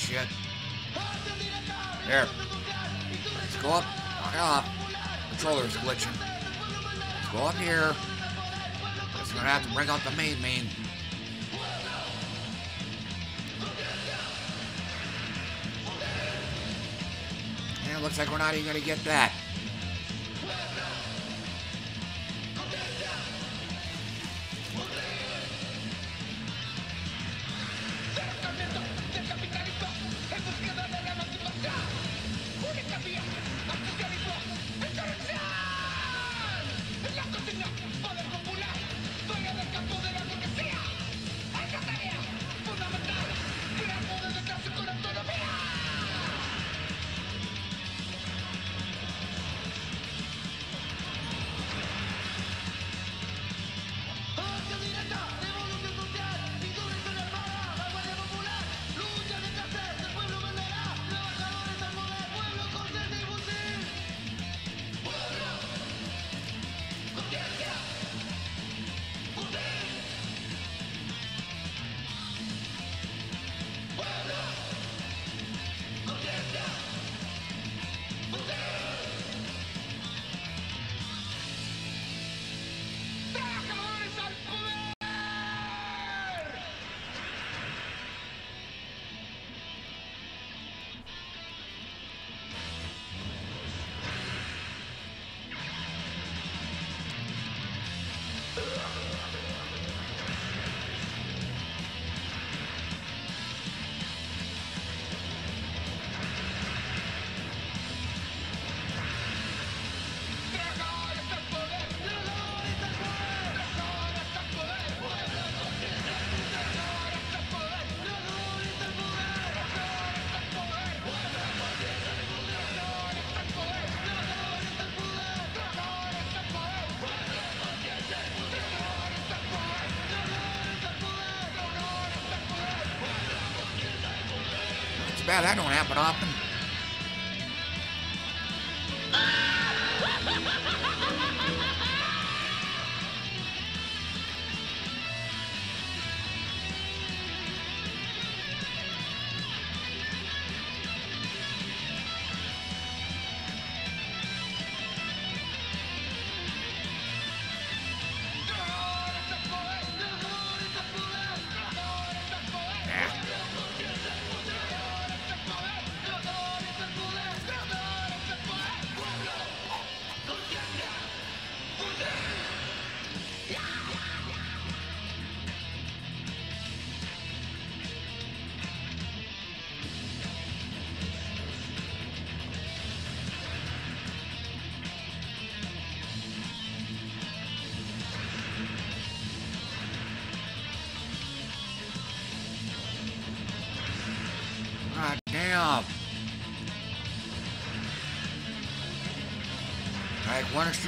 [SPEAKER 2] Shit. There. Let's go up. Knock it off. Controller's glitching. Let's go up here. Just gonna have to bring out the main main. Looks like we're not even gonna get that. that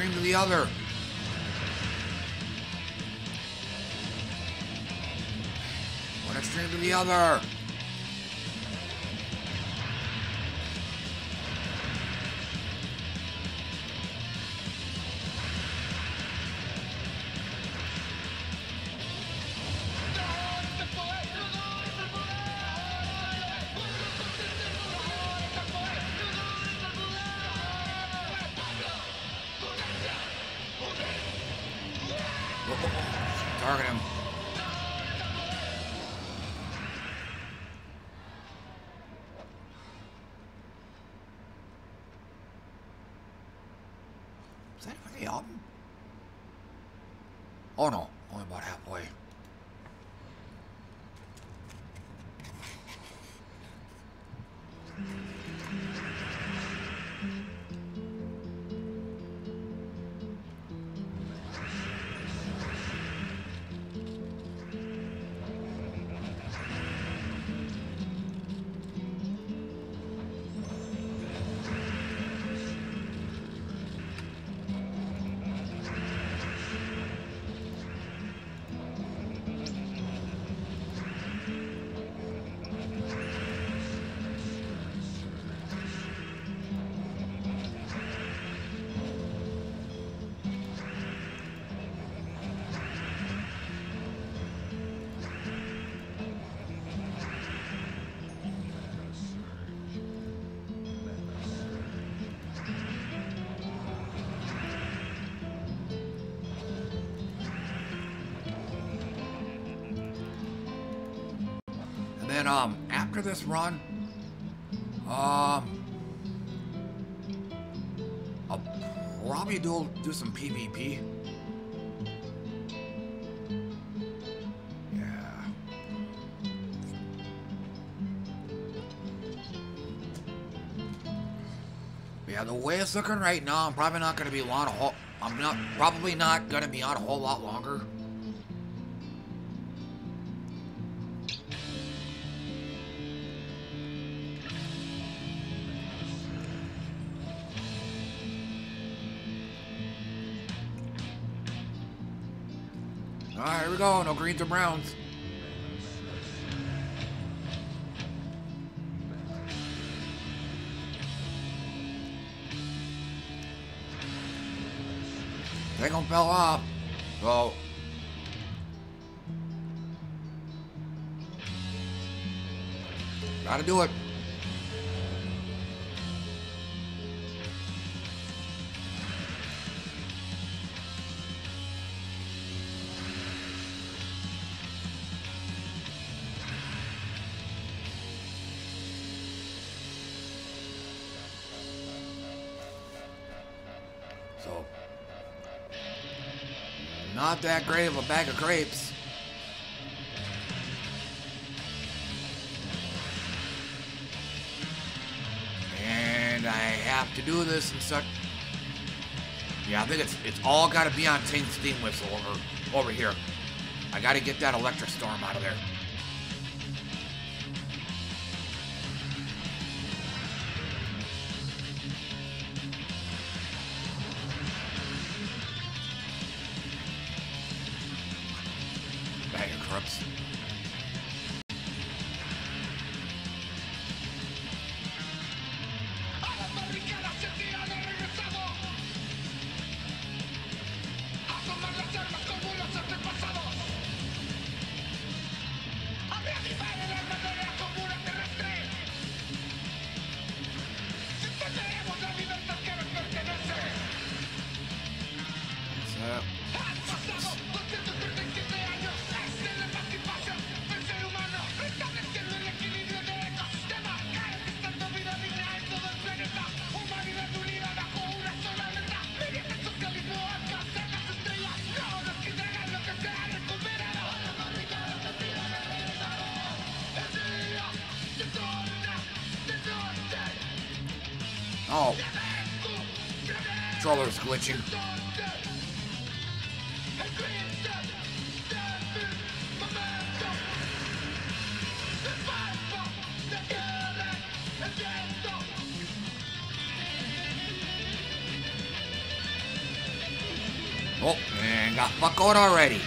[SPEAKER 2] extreme to the other. One extreme to the other. Um, after this run, um, I'll probably do do some PvP. Yeah. Yeah, the way it's looking right now, I'm probably not going to be a whole. I'm not probably not going to be on a whole lot longer. Greens or browns. They gonna fell off. So gotta do it. That great of a bag of grapes. And I have to do this in such... Yeah, I think it's it's all got to be on Ting Steam Whistle over, over here. I got to get that electric storm out of there. Out already.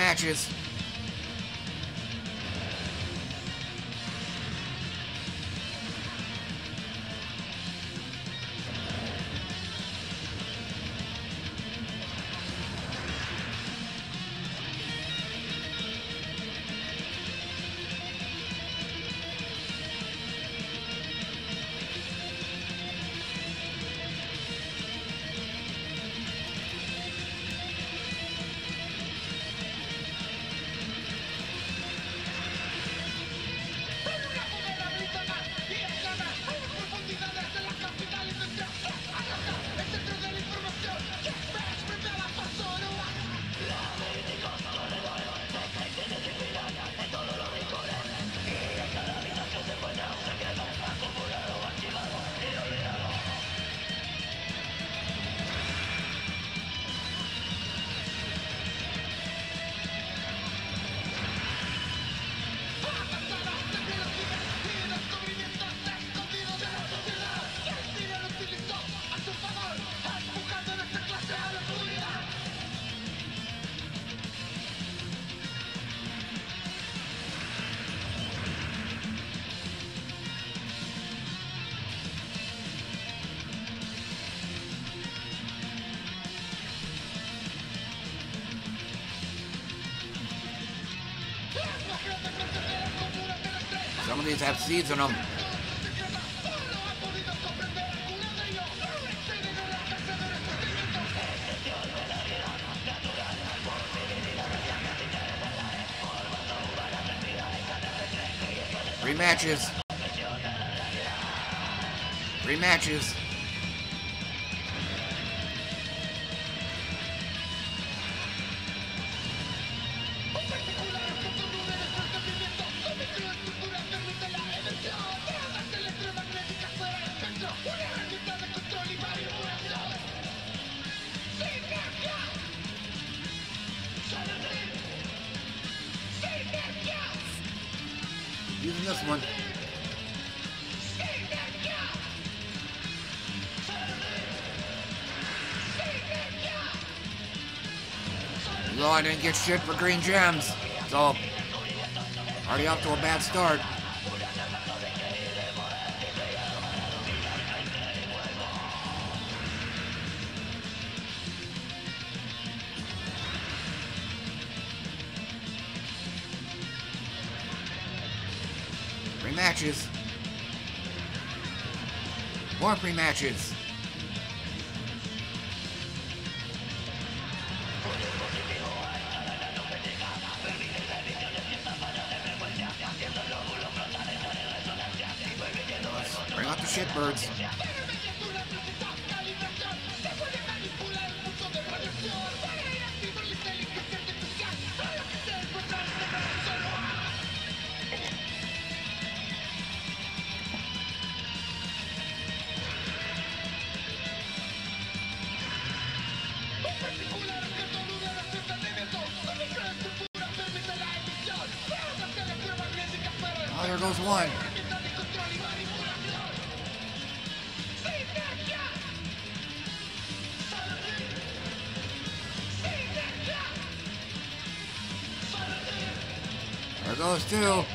[SPEAKER 2] Rematches. Some have seeds in them. Rematches. Rematches. I didn't get shit for green gems, so already off to a bad start. Three matches. More pre-matches.
[SPEAKER 1] still.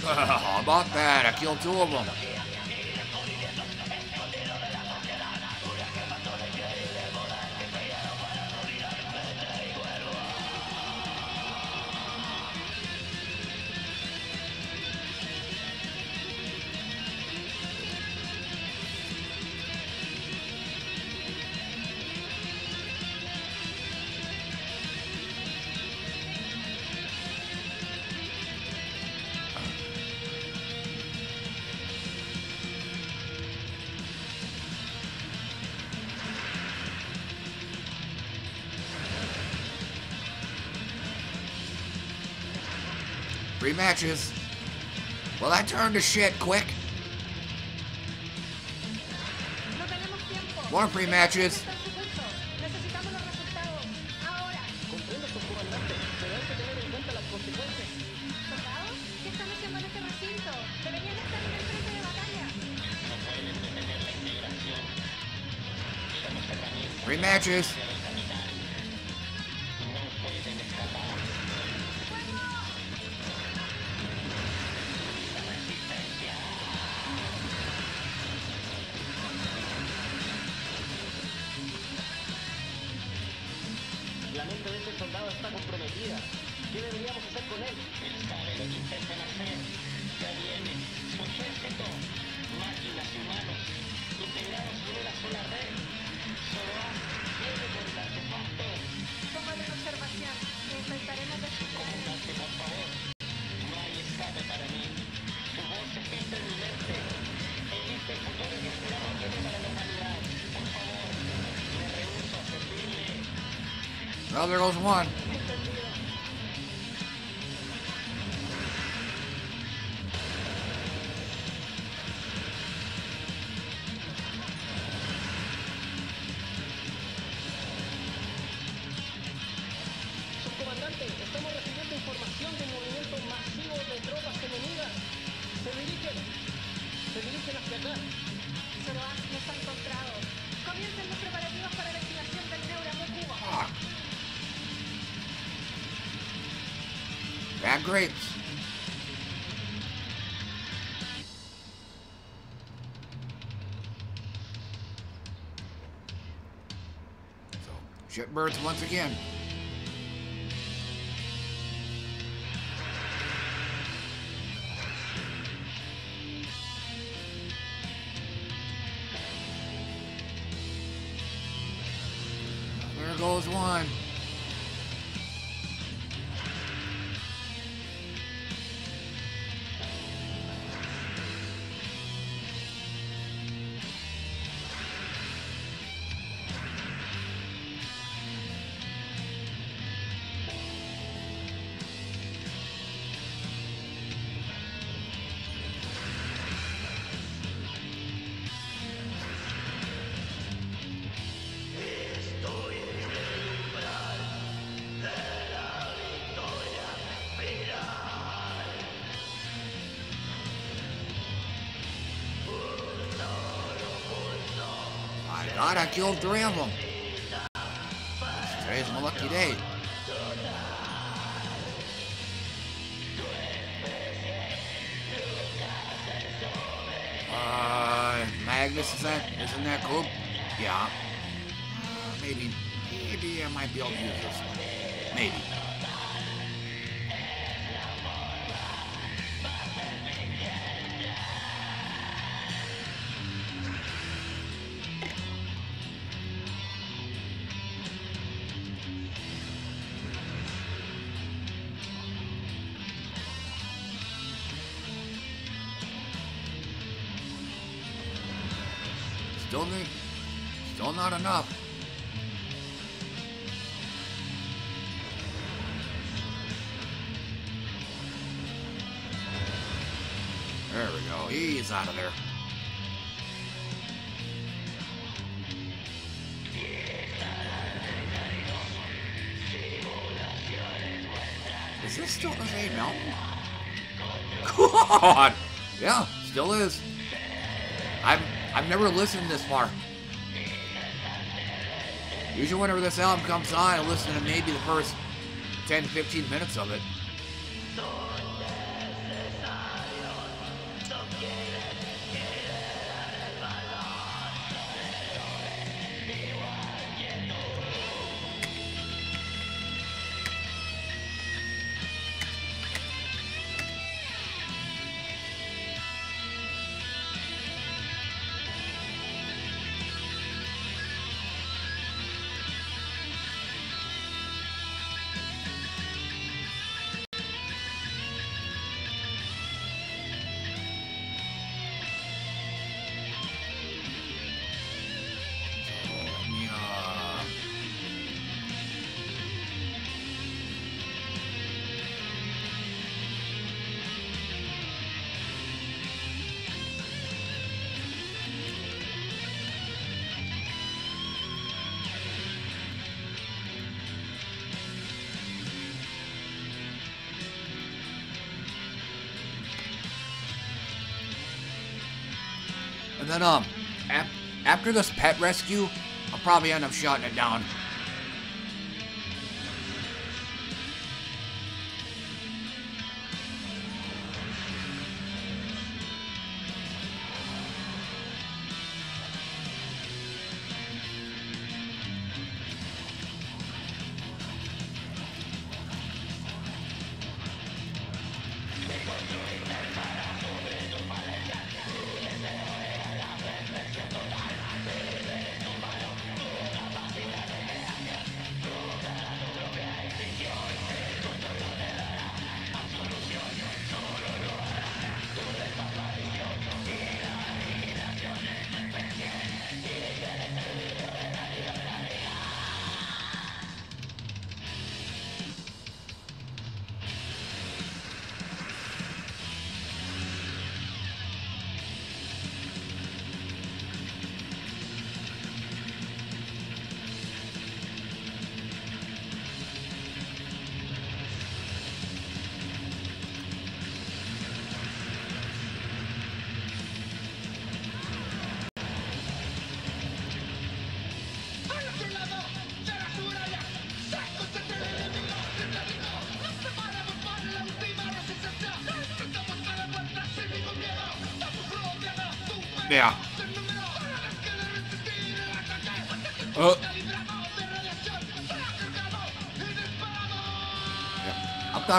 [SPEAKER 1] How about that? I killed two of them. matches. Well, that turned to shit quick. More free matches. Free matches. there goes one. birds once again. killed three of them.
[SPEAKER 2] Still need, still not enough. There we go. He's out of there. Is this still the same mountain? God! Yeah, still is. I've never listened this far. Usually whenever this album comes on, I listen to maybe the first 10 15 minutes of it. Then, um, ap- after this pet rescue, I'll probably end up shutting it down.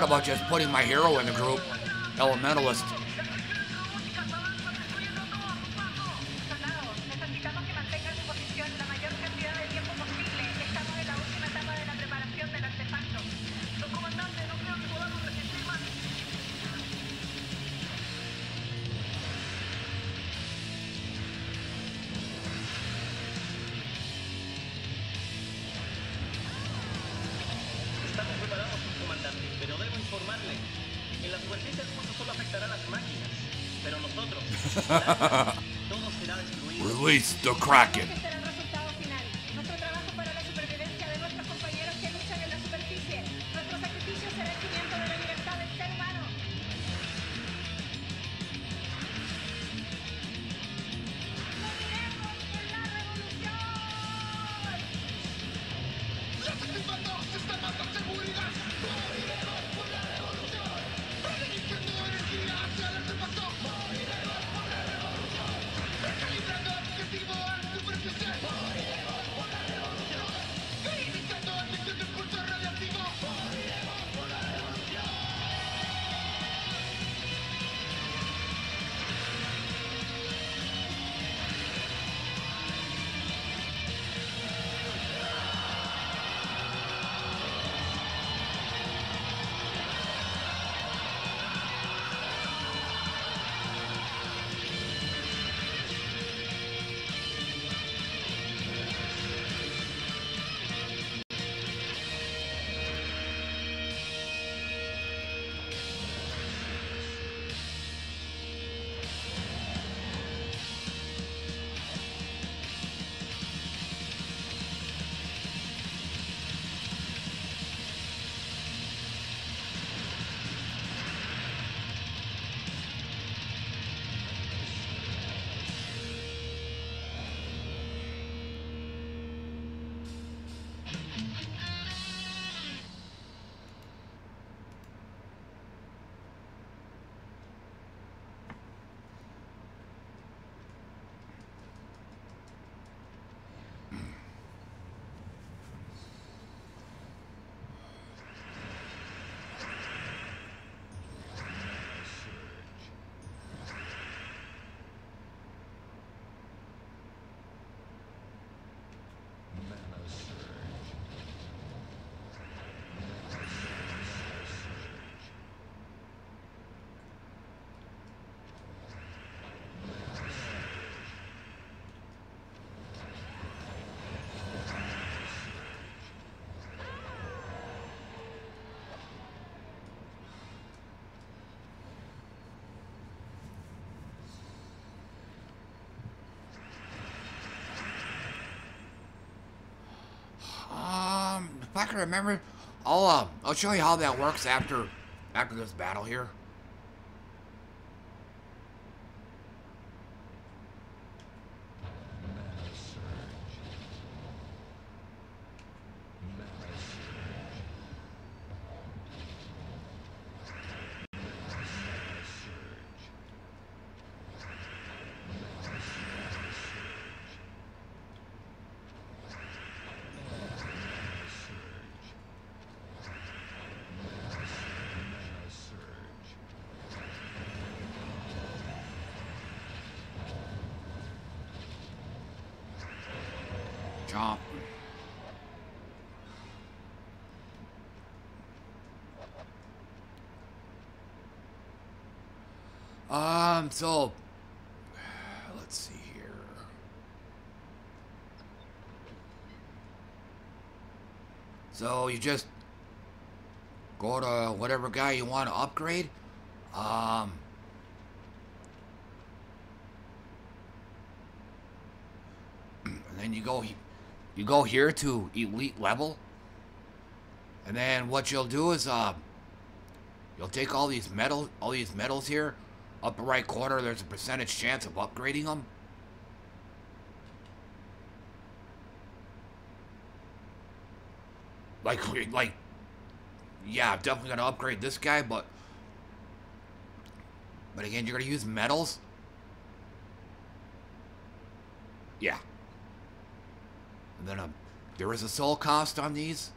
[SPEAKER 2] About just putting my hero in the group, Elementalist. Kraken.
[SPEAKER 1] I can remember, I'll uh, I'll show you how that works after after this battle here. So let's see here. So you just go to whatever guy you want to upgrade. Um, and then you go you go here to elite level. And then what you'll do is um, you'll take all these medal all these medals here upper right corner there's a percentage chance of upgrading them. Like like yeah, I'm definitely gonna upgrade this guy, but but again, you're gonna use medals? Yeah. And then um, there is a soul cost on these.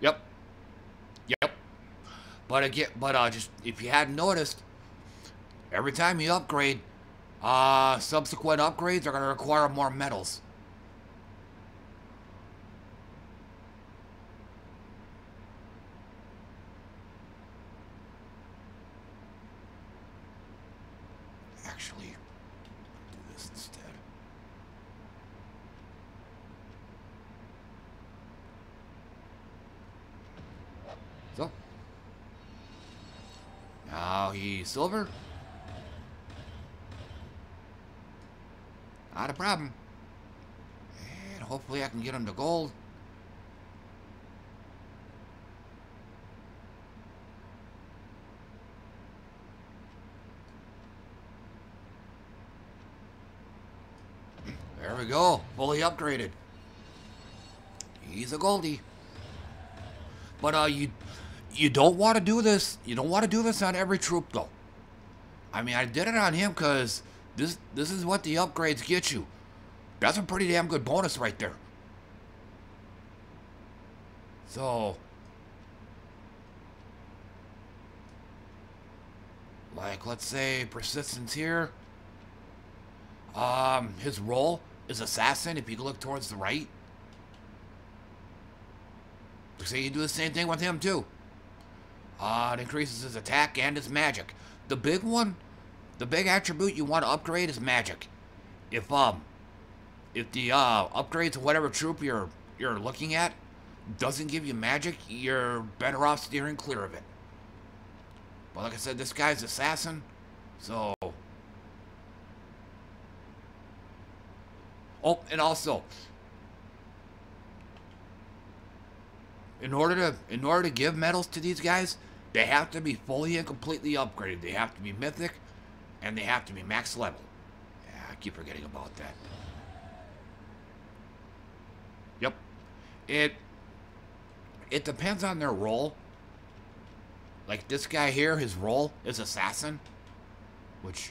[SPEAKER 1] Yep. Yep. But again, but uh, just if you hadn't noticed, every time you upgrade, uh, subsequent upgrades are going to require more medals. Actually, do this instead. So. Now he's silver. Not a problem. And hopefully I can get him to gold. There we go. Fully upgraded. He's a goldie. But uh you you don't want to do this. You don't want to do this on every troop though. I mean, I did it on him cuz this this is what the upgrades get you. That's a pretty damn good bonus right there. So like let's say persistence here. Um his role is assassin if you look towards the right. So you do the same thing with him too. Uh, it increases his attack and his magic. The big one, the big attribute you want to upgrade is magic. If um, if the uh upgrade to whatever troop you're you're looking at doesn't give you magic, you're better off steering clear of it. But like I said, this guy's assassin, so. Oh, and also, in order to in order to give medals to these guys, they have to be fully and completely upgraded. They have to be mythic, and they have to be max level. Yeah, I keep forgetting about that. Yep. It it depends on their role. Like this guy here, his role is assassin, which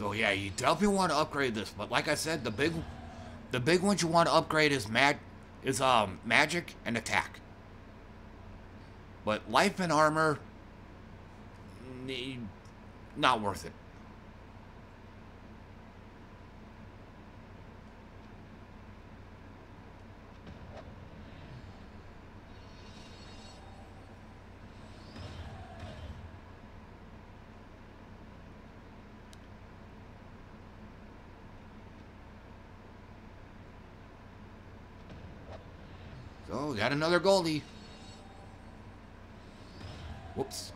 [SPEAKER 1] So yeah, you definitely want to upgrade this. But like I said, the big, the big ones you want to upgrade is mag, is um magic and attack. But life and armor, not worth it. Got another Goldie. Whoops.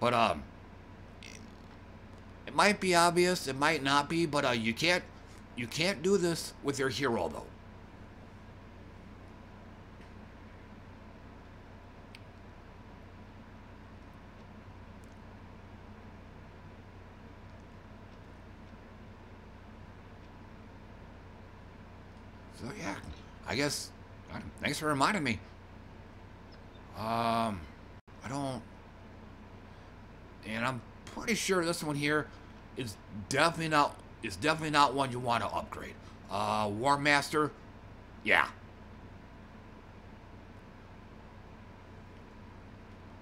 [SPEAKER 1] But, um, it might be obvious, it might not be, but, uh, you can't, you can't do this with your hero, though. So yeah, I guess. uh, Thanks for reminding me. Um, I don't. And I'm pretty sure this one here is definitely not is definitely not one you want to upgrade. Uh, War Master, yeah.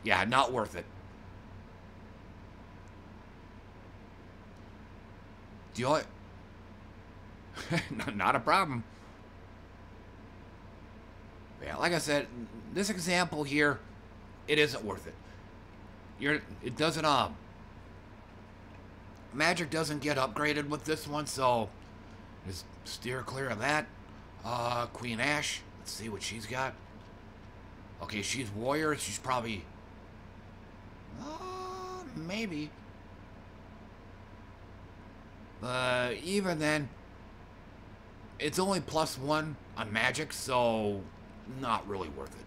[SPEAKER 1] Yeah, not worth it. Do you? Not- not a problem. Yeah, like I said, this example here, it isn't worth it. You're, it doesn't, um, magic doesn't get upgraded with this one, so just steer clear of that. Uh, Queen Ash, let's see what she's got. Okay, she's warrior, she's probably, uh, maybe. But even then, it's only plus one on magic, so not really worth it.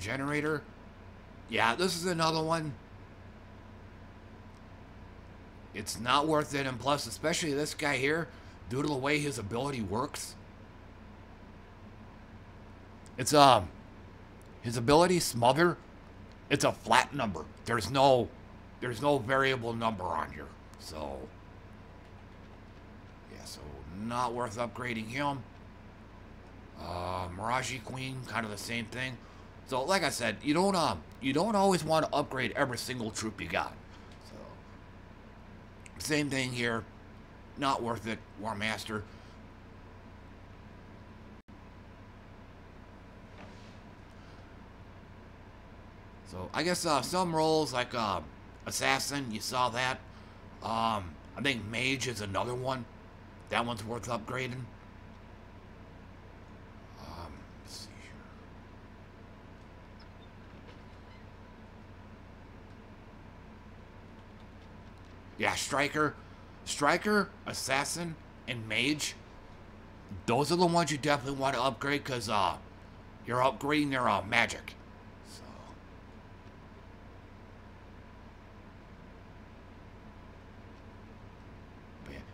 [SPEAKER 1] Generator. Yeah, this is another one. It's not worth it, and plus, especially this guy here, due to the way his ability works. It's um his ability smother, it's a flat number. There's no there's no variable number on here. So yeah, so not worth upgrading him. Uh, Miraji Queen, kind of the same thing. So, like I said, you don't um, you don't always want to upgrade every single troop you got. Same thing here. Not worth it, War Master. So, I guess uh, some roles like uh, Assassin, you saw that. Um, I think Mage is another one. That one's worth upgrading. Um, let's see here. Yeah, Striker, Striker, Assassin, and Mage. Those are the ones you definitely want to upgrade because uh, you're upgrading their uh, magic. So.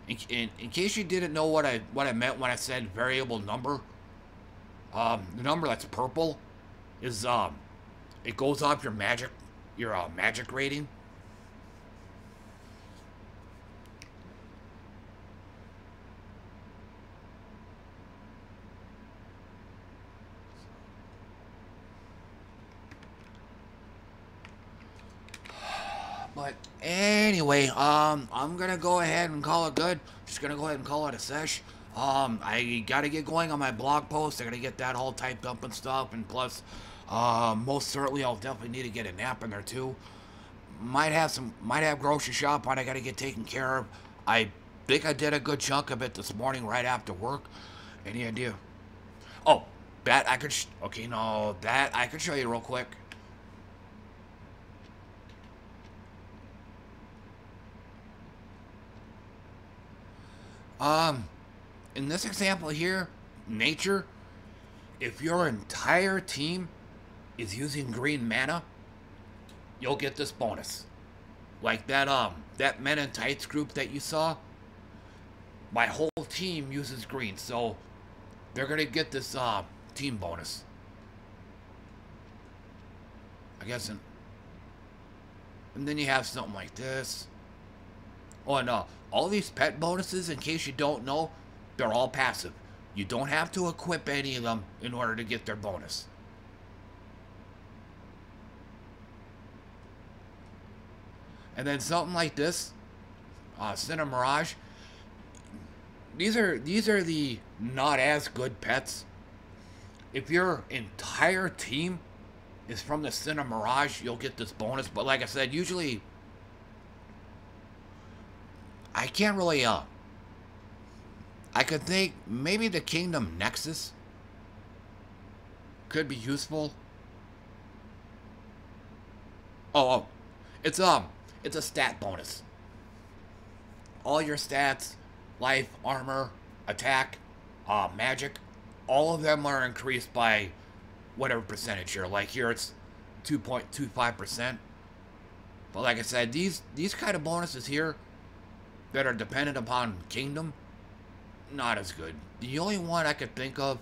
[SPEAKER 1] In, in, in case you didn't know what I what I meant when I said variable number, um, the number that's purple is um, it goes off your magic, your uh, magic rating. But anyway, um, I'm gonna go ahead and call it good. Just gonna go ahead and call it a sesh. Um, I gotta get going on my blog post. I gotta get that all typed up and stuff. And plus, uh, most certainly, I'll definitely need to get a nap in there too. Might have some, might have grocery shop on. I gotta get taken care of. I think I did a good chunk of it this morning right after work. Any idea? Oh, that I could. Okay, no, that I could show you real quick. Um, in this example here, nature, if your entire team is using green mana, you'll get this bonus. Like that um that men in tights group that you saw, my whole team uses green, so they're gonna get this uh team bonus. I guess and, and then you have something like this. Oh, and uh, all these pet bonuses, in case you don't know, they're all passive. you don't have to equip any of them in order to get their bonus. And then something like this, uh, Sin of Maraj. These are these are the not as good pets. If your entire team is from the Sin of Maraj, you'll get this bonus. But like I said, usually I can't really uh I could think maybe the Kingdom Nexus could be useful. Oh, oh. it's um it's a stat bonus. All your stats, life, armor, attack, uh, magic, all of them are increased by whatever percentage here. Like here it's 2.25%. But like I said, these these kind of bonuses here that are dependent upon kingdom, not as good. The only one I could think of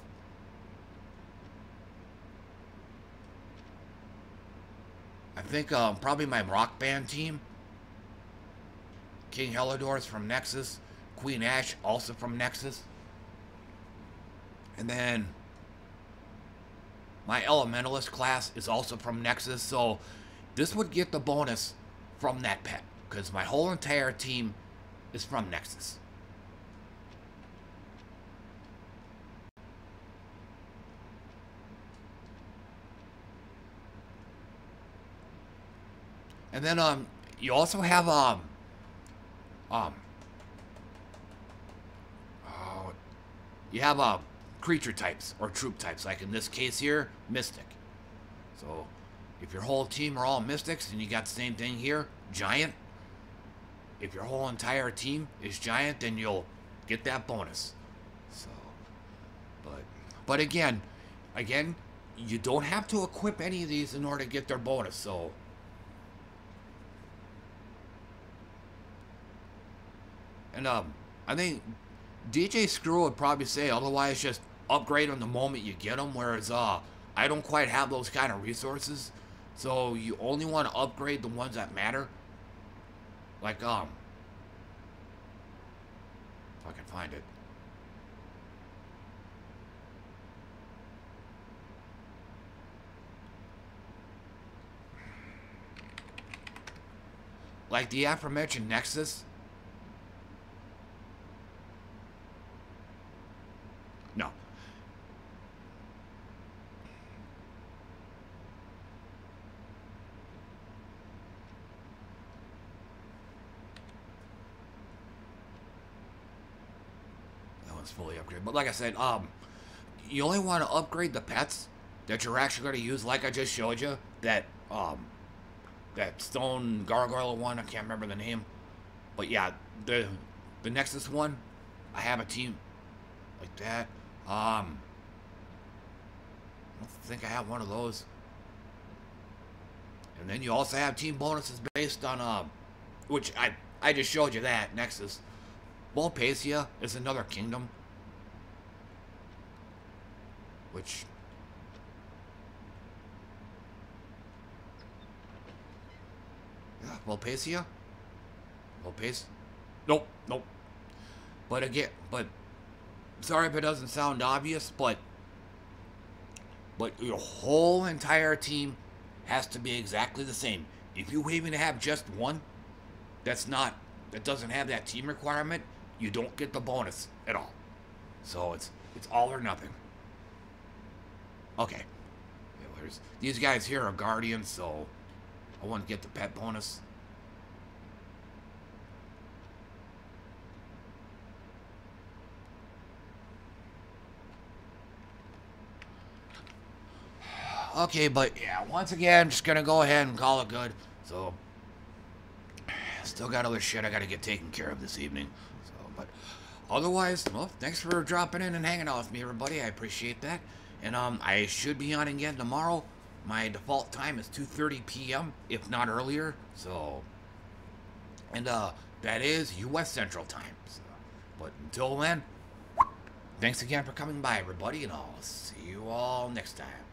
[SPEAKER 1] I think um, probably my rock band team. King Helidor's from Nexus. Queen Ash also from Nexus. And then my Elementalist class is also from Nexus. So this would get the bonus from that pet. Because my whole entire team is from Nexus. And then um, you also have um, um, oh, you have uh, creature types or troop types. Like in this case here, Mystic. So if your whole team are all Mystics and you got the same thing here, Giant. If your whole entire team is Giant, then you'll get that bonus. So, but but again, again, you don't have to equip any of these in order to get their bonus. So. And um, I think DJ Screw would probably say otherwise just upgrade them the moment you get them. Whereas uh, I don't quite have those kind of resources, so you only want to upgrade the ones that matter. Like um, if I can find it. Like the aforementioned Nexus, No. That one's fully upgraded. But like I said, um, you only want to upgrade the pets that you're actually going to use, like I just showed you. That, um, that stone gargoyle one, I can't remember the name. But yeah, the, the Nexus one, I have a team like that. Um, I don't think I have one of those. And then you also have team bonuses based on, um, which I, I just showed you that, Nexus. Volpacia is another kingdom. Which... Yeah, Volpacia? Volpacia? Nope, nope. But again, but sorry if it doesn't sound obvious, but but your whole entire team has to be exactly the same. If you even have just one that's not that doesn't have that team requirement, you don't get the bonus at all. So it's it's all or nothing. Okay. Yeah, these guys here are guardians, so I want to get the pet bonus. Okay, but yeah, once again, just gonna go ahead and call it good. So, still got other shit I gotta get taken care of this evening. So, but otherwise, well, thanks for dropping in and hanging out with me, everybody. I appreciate that. And um, I should be on again tomorrow. My default time is 2:30 p.m., if not earlier. So, and uh, that is U.S. Central Time. So, but until then, thanks again for coming by, everybody, and I'll see you all next time.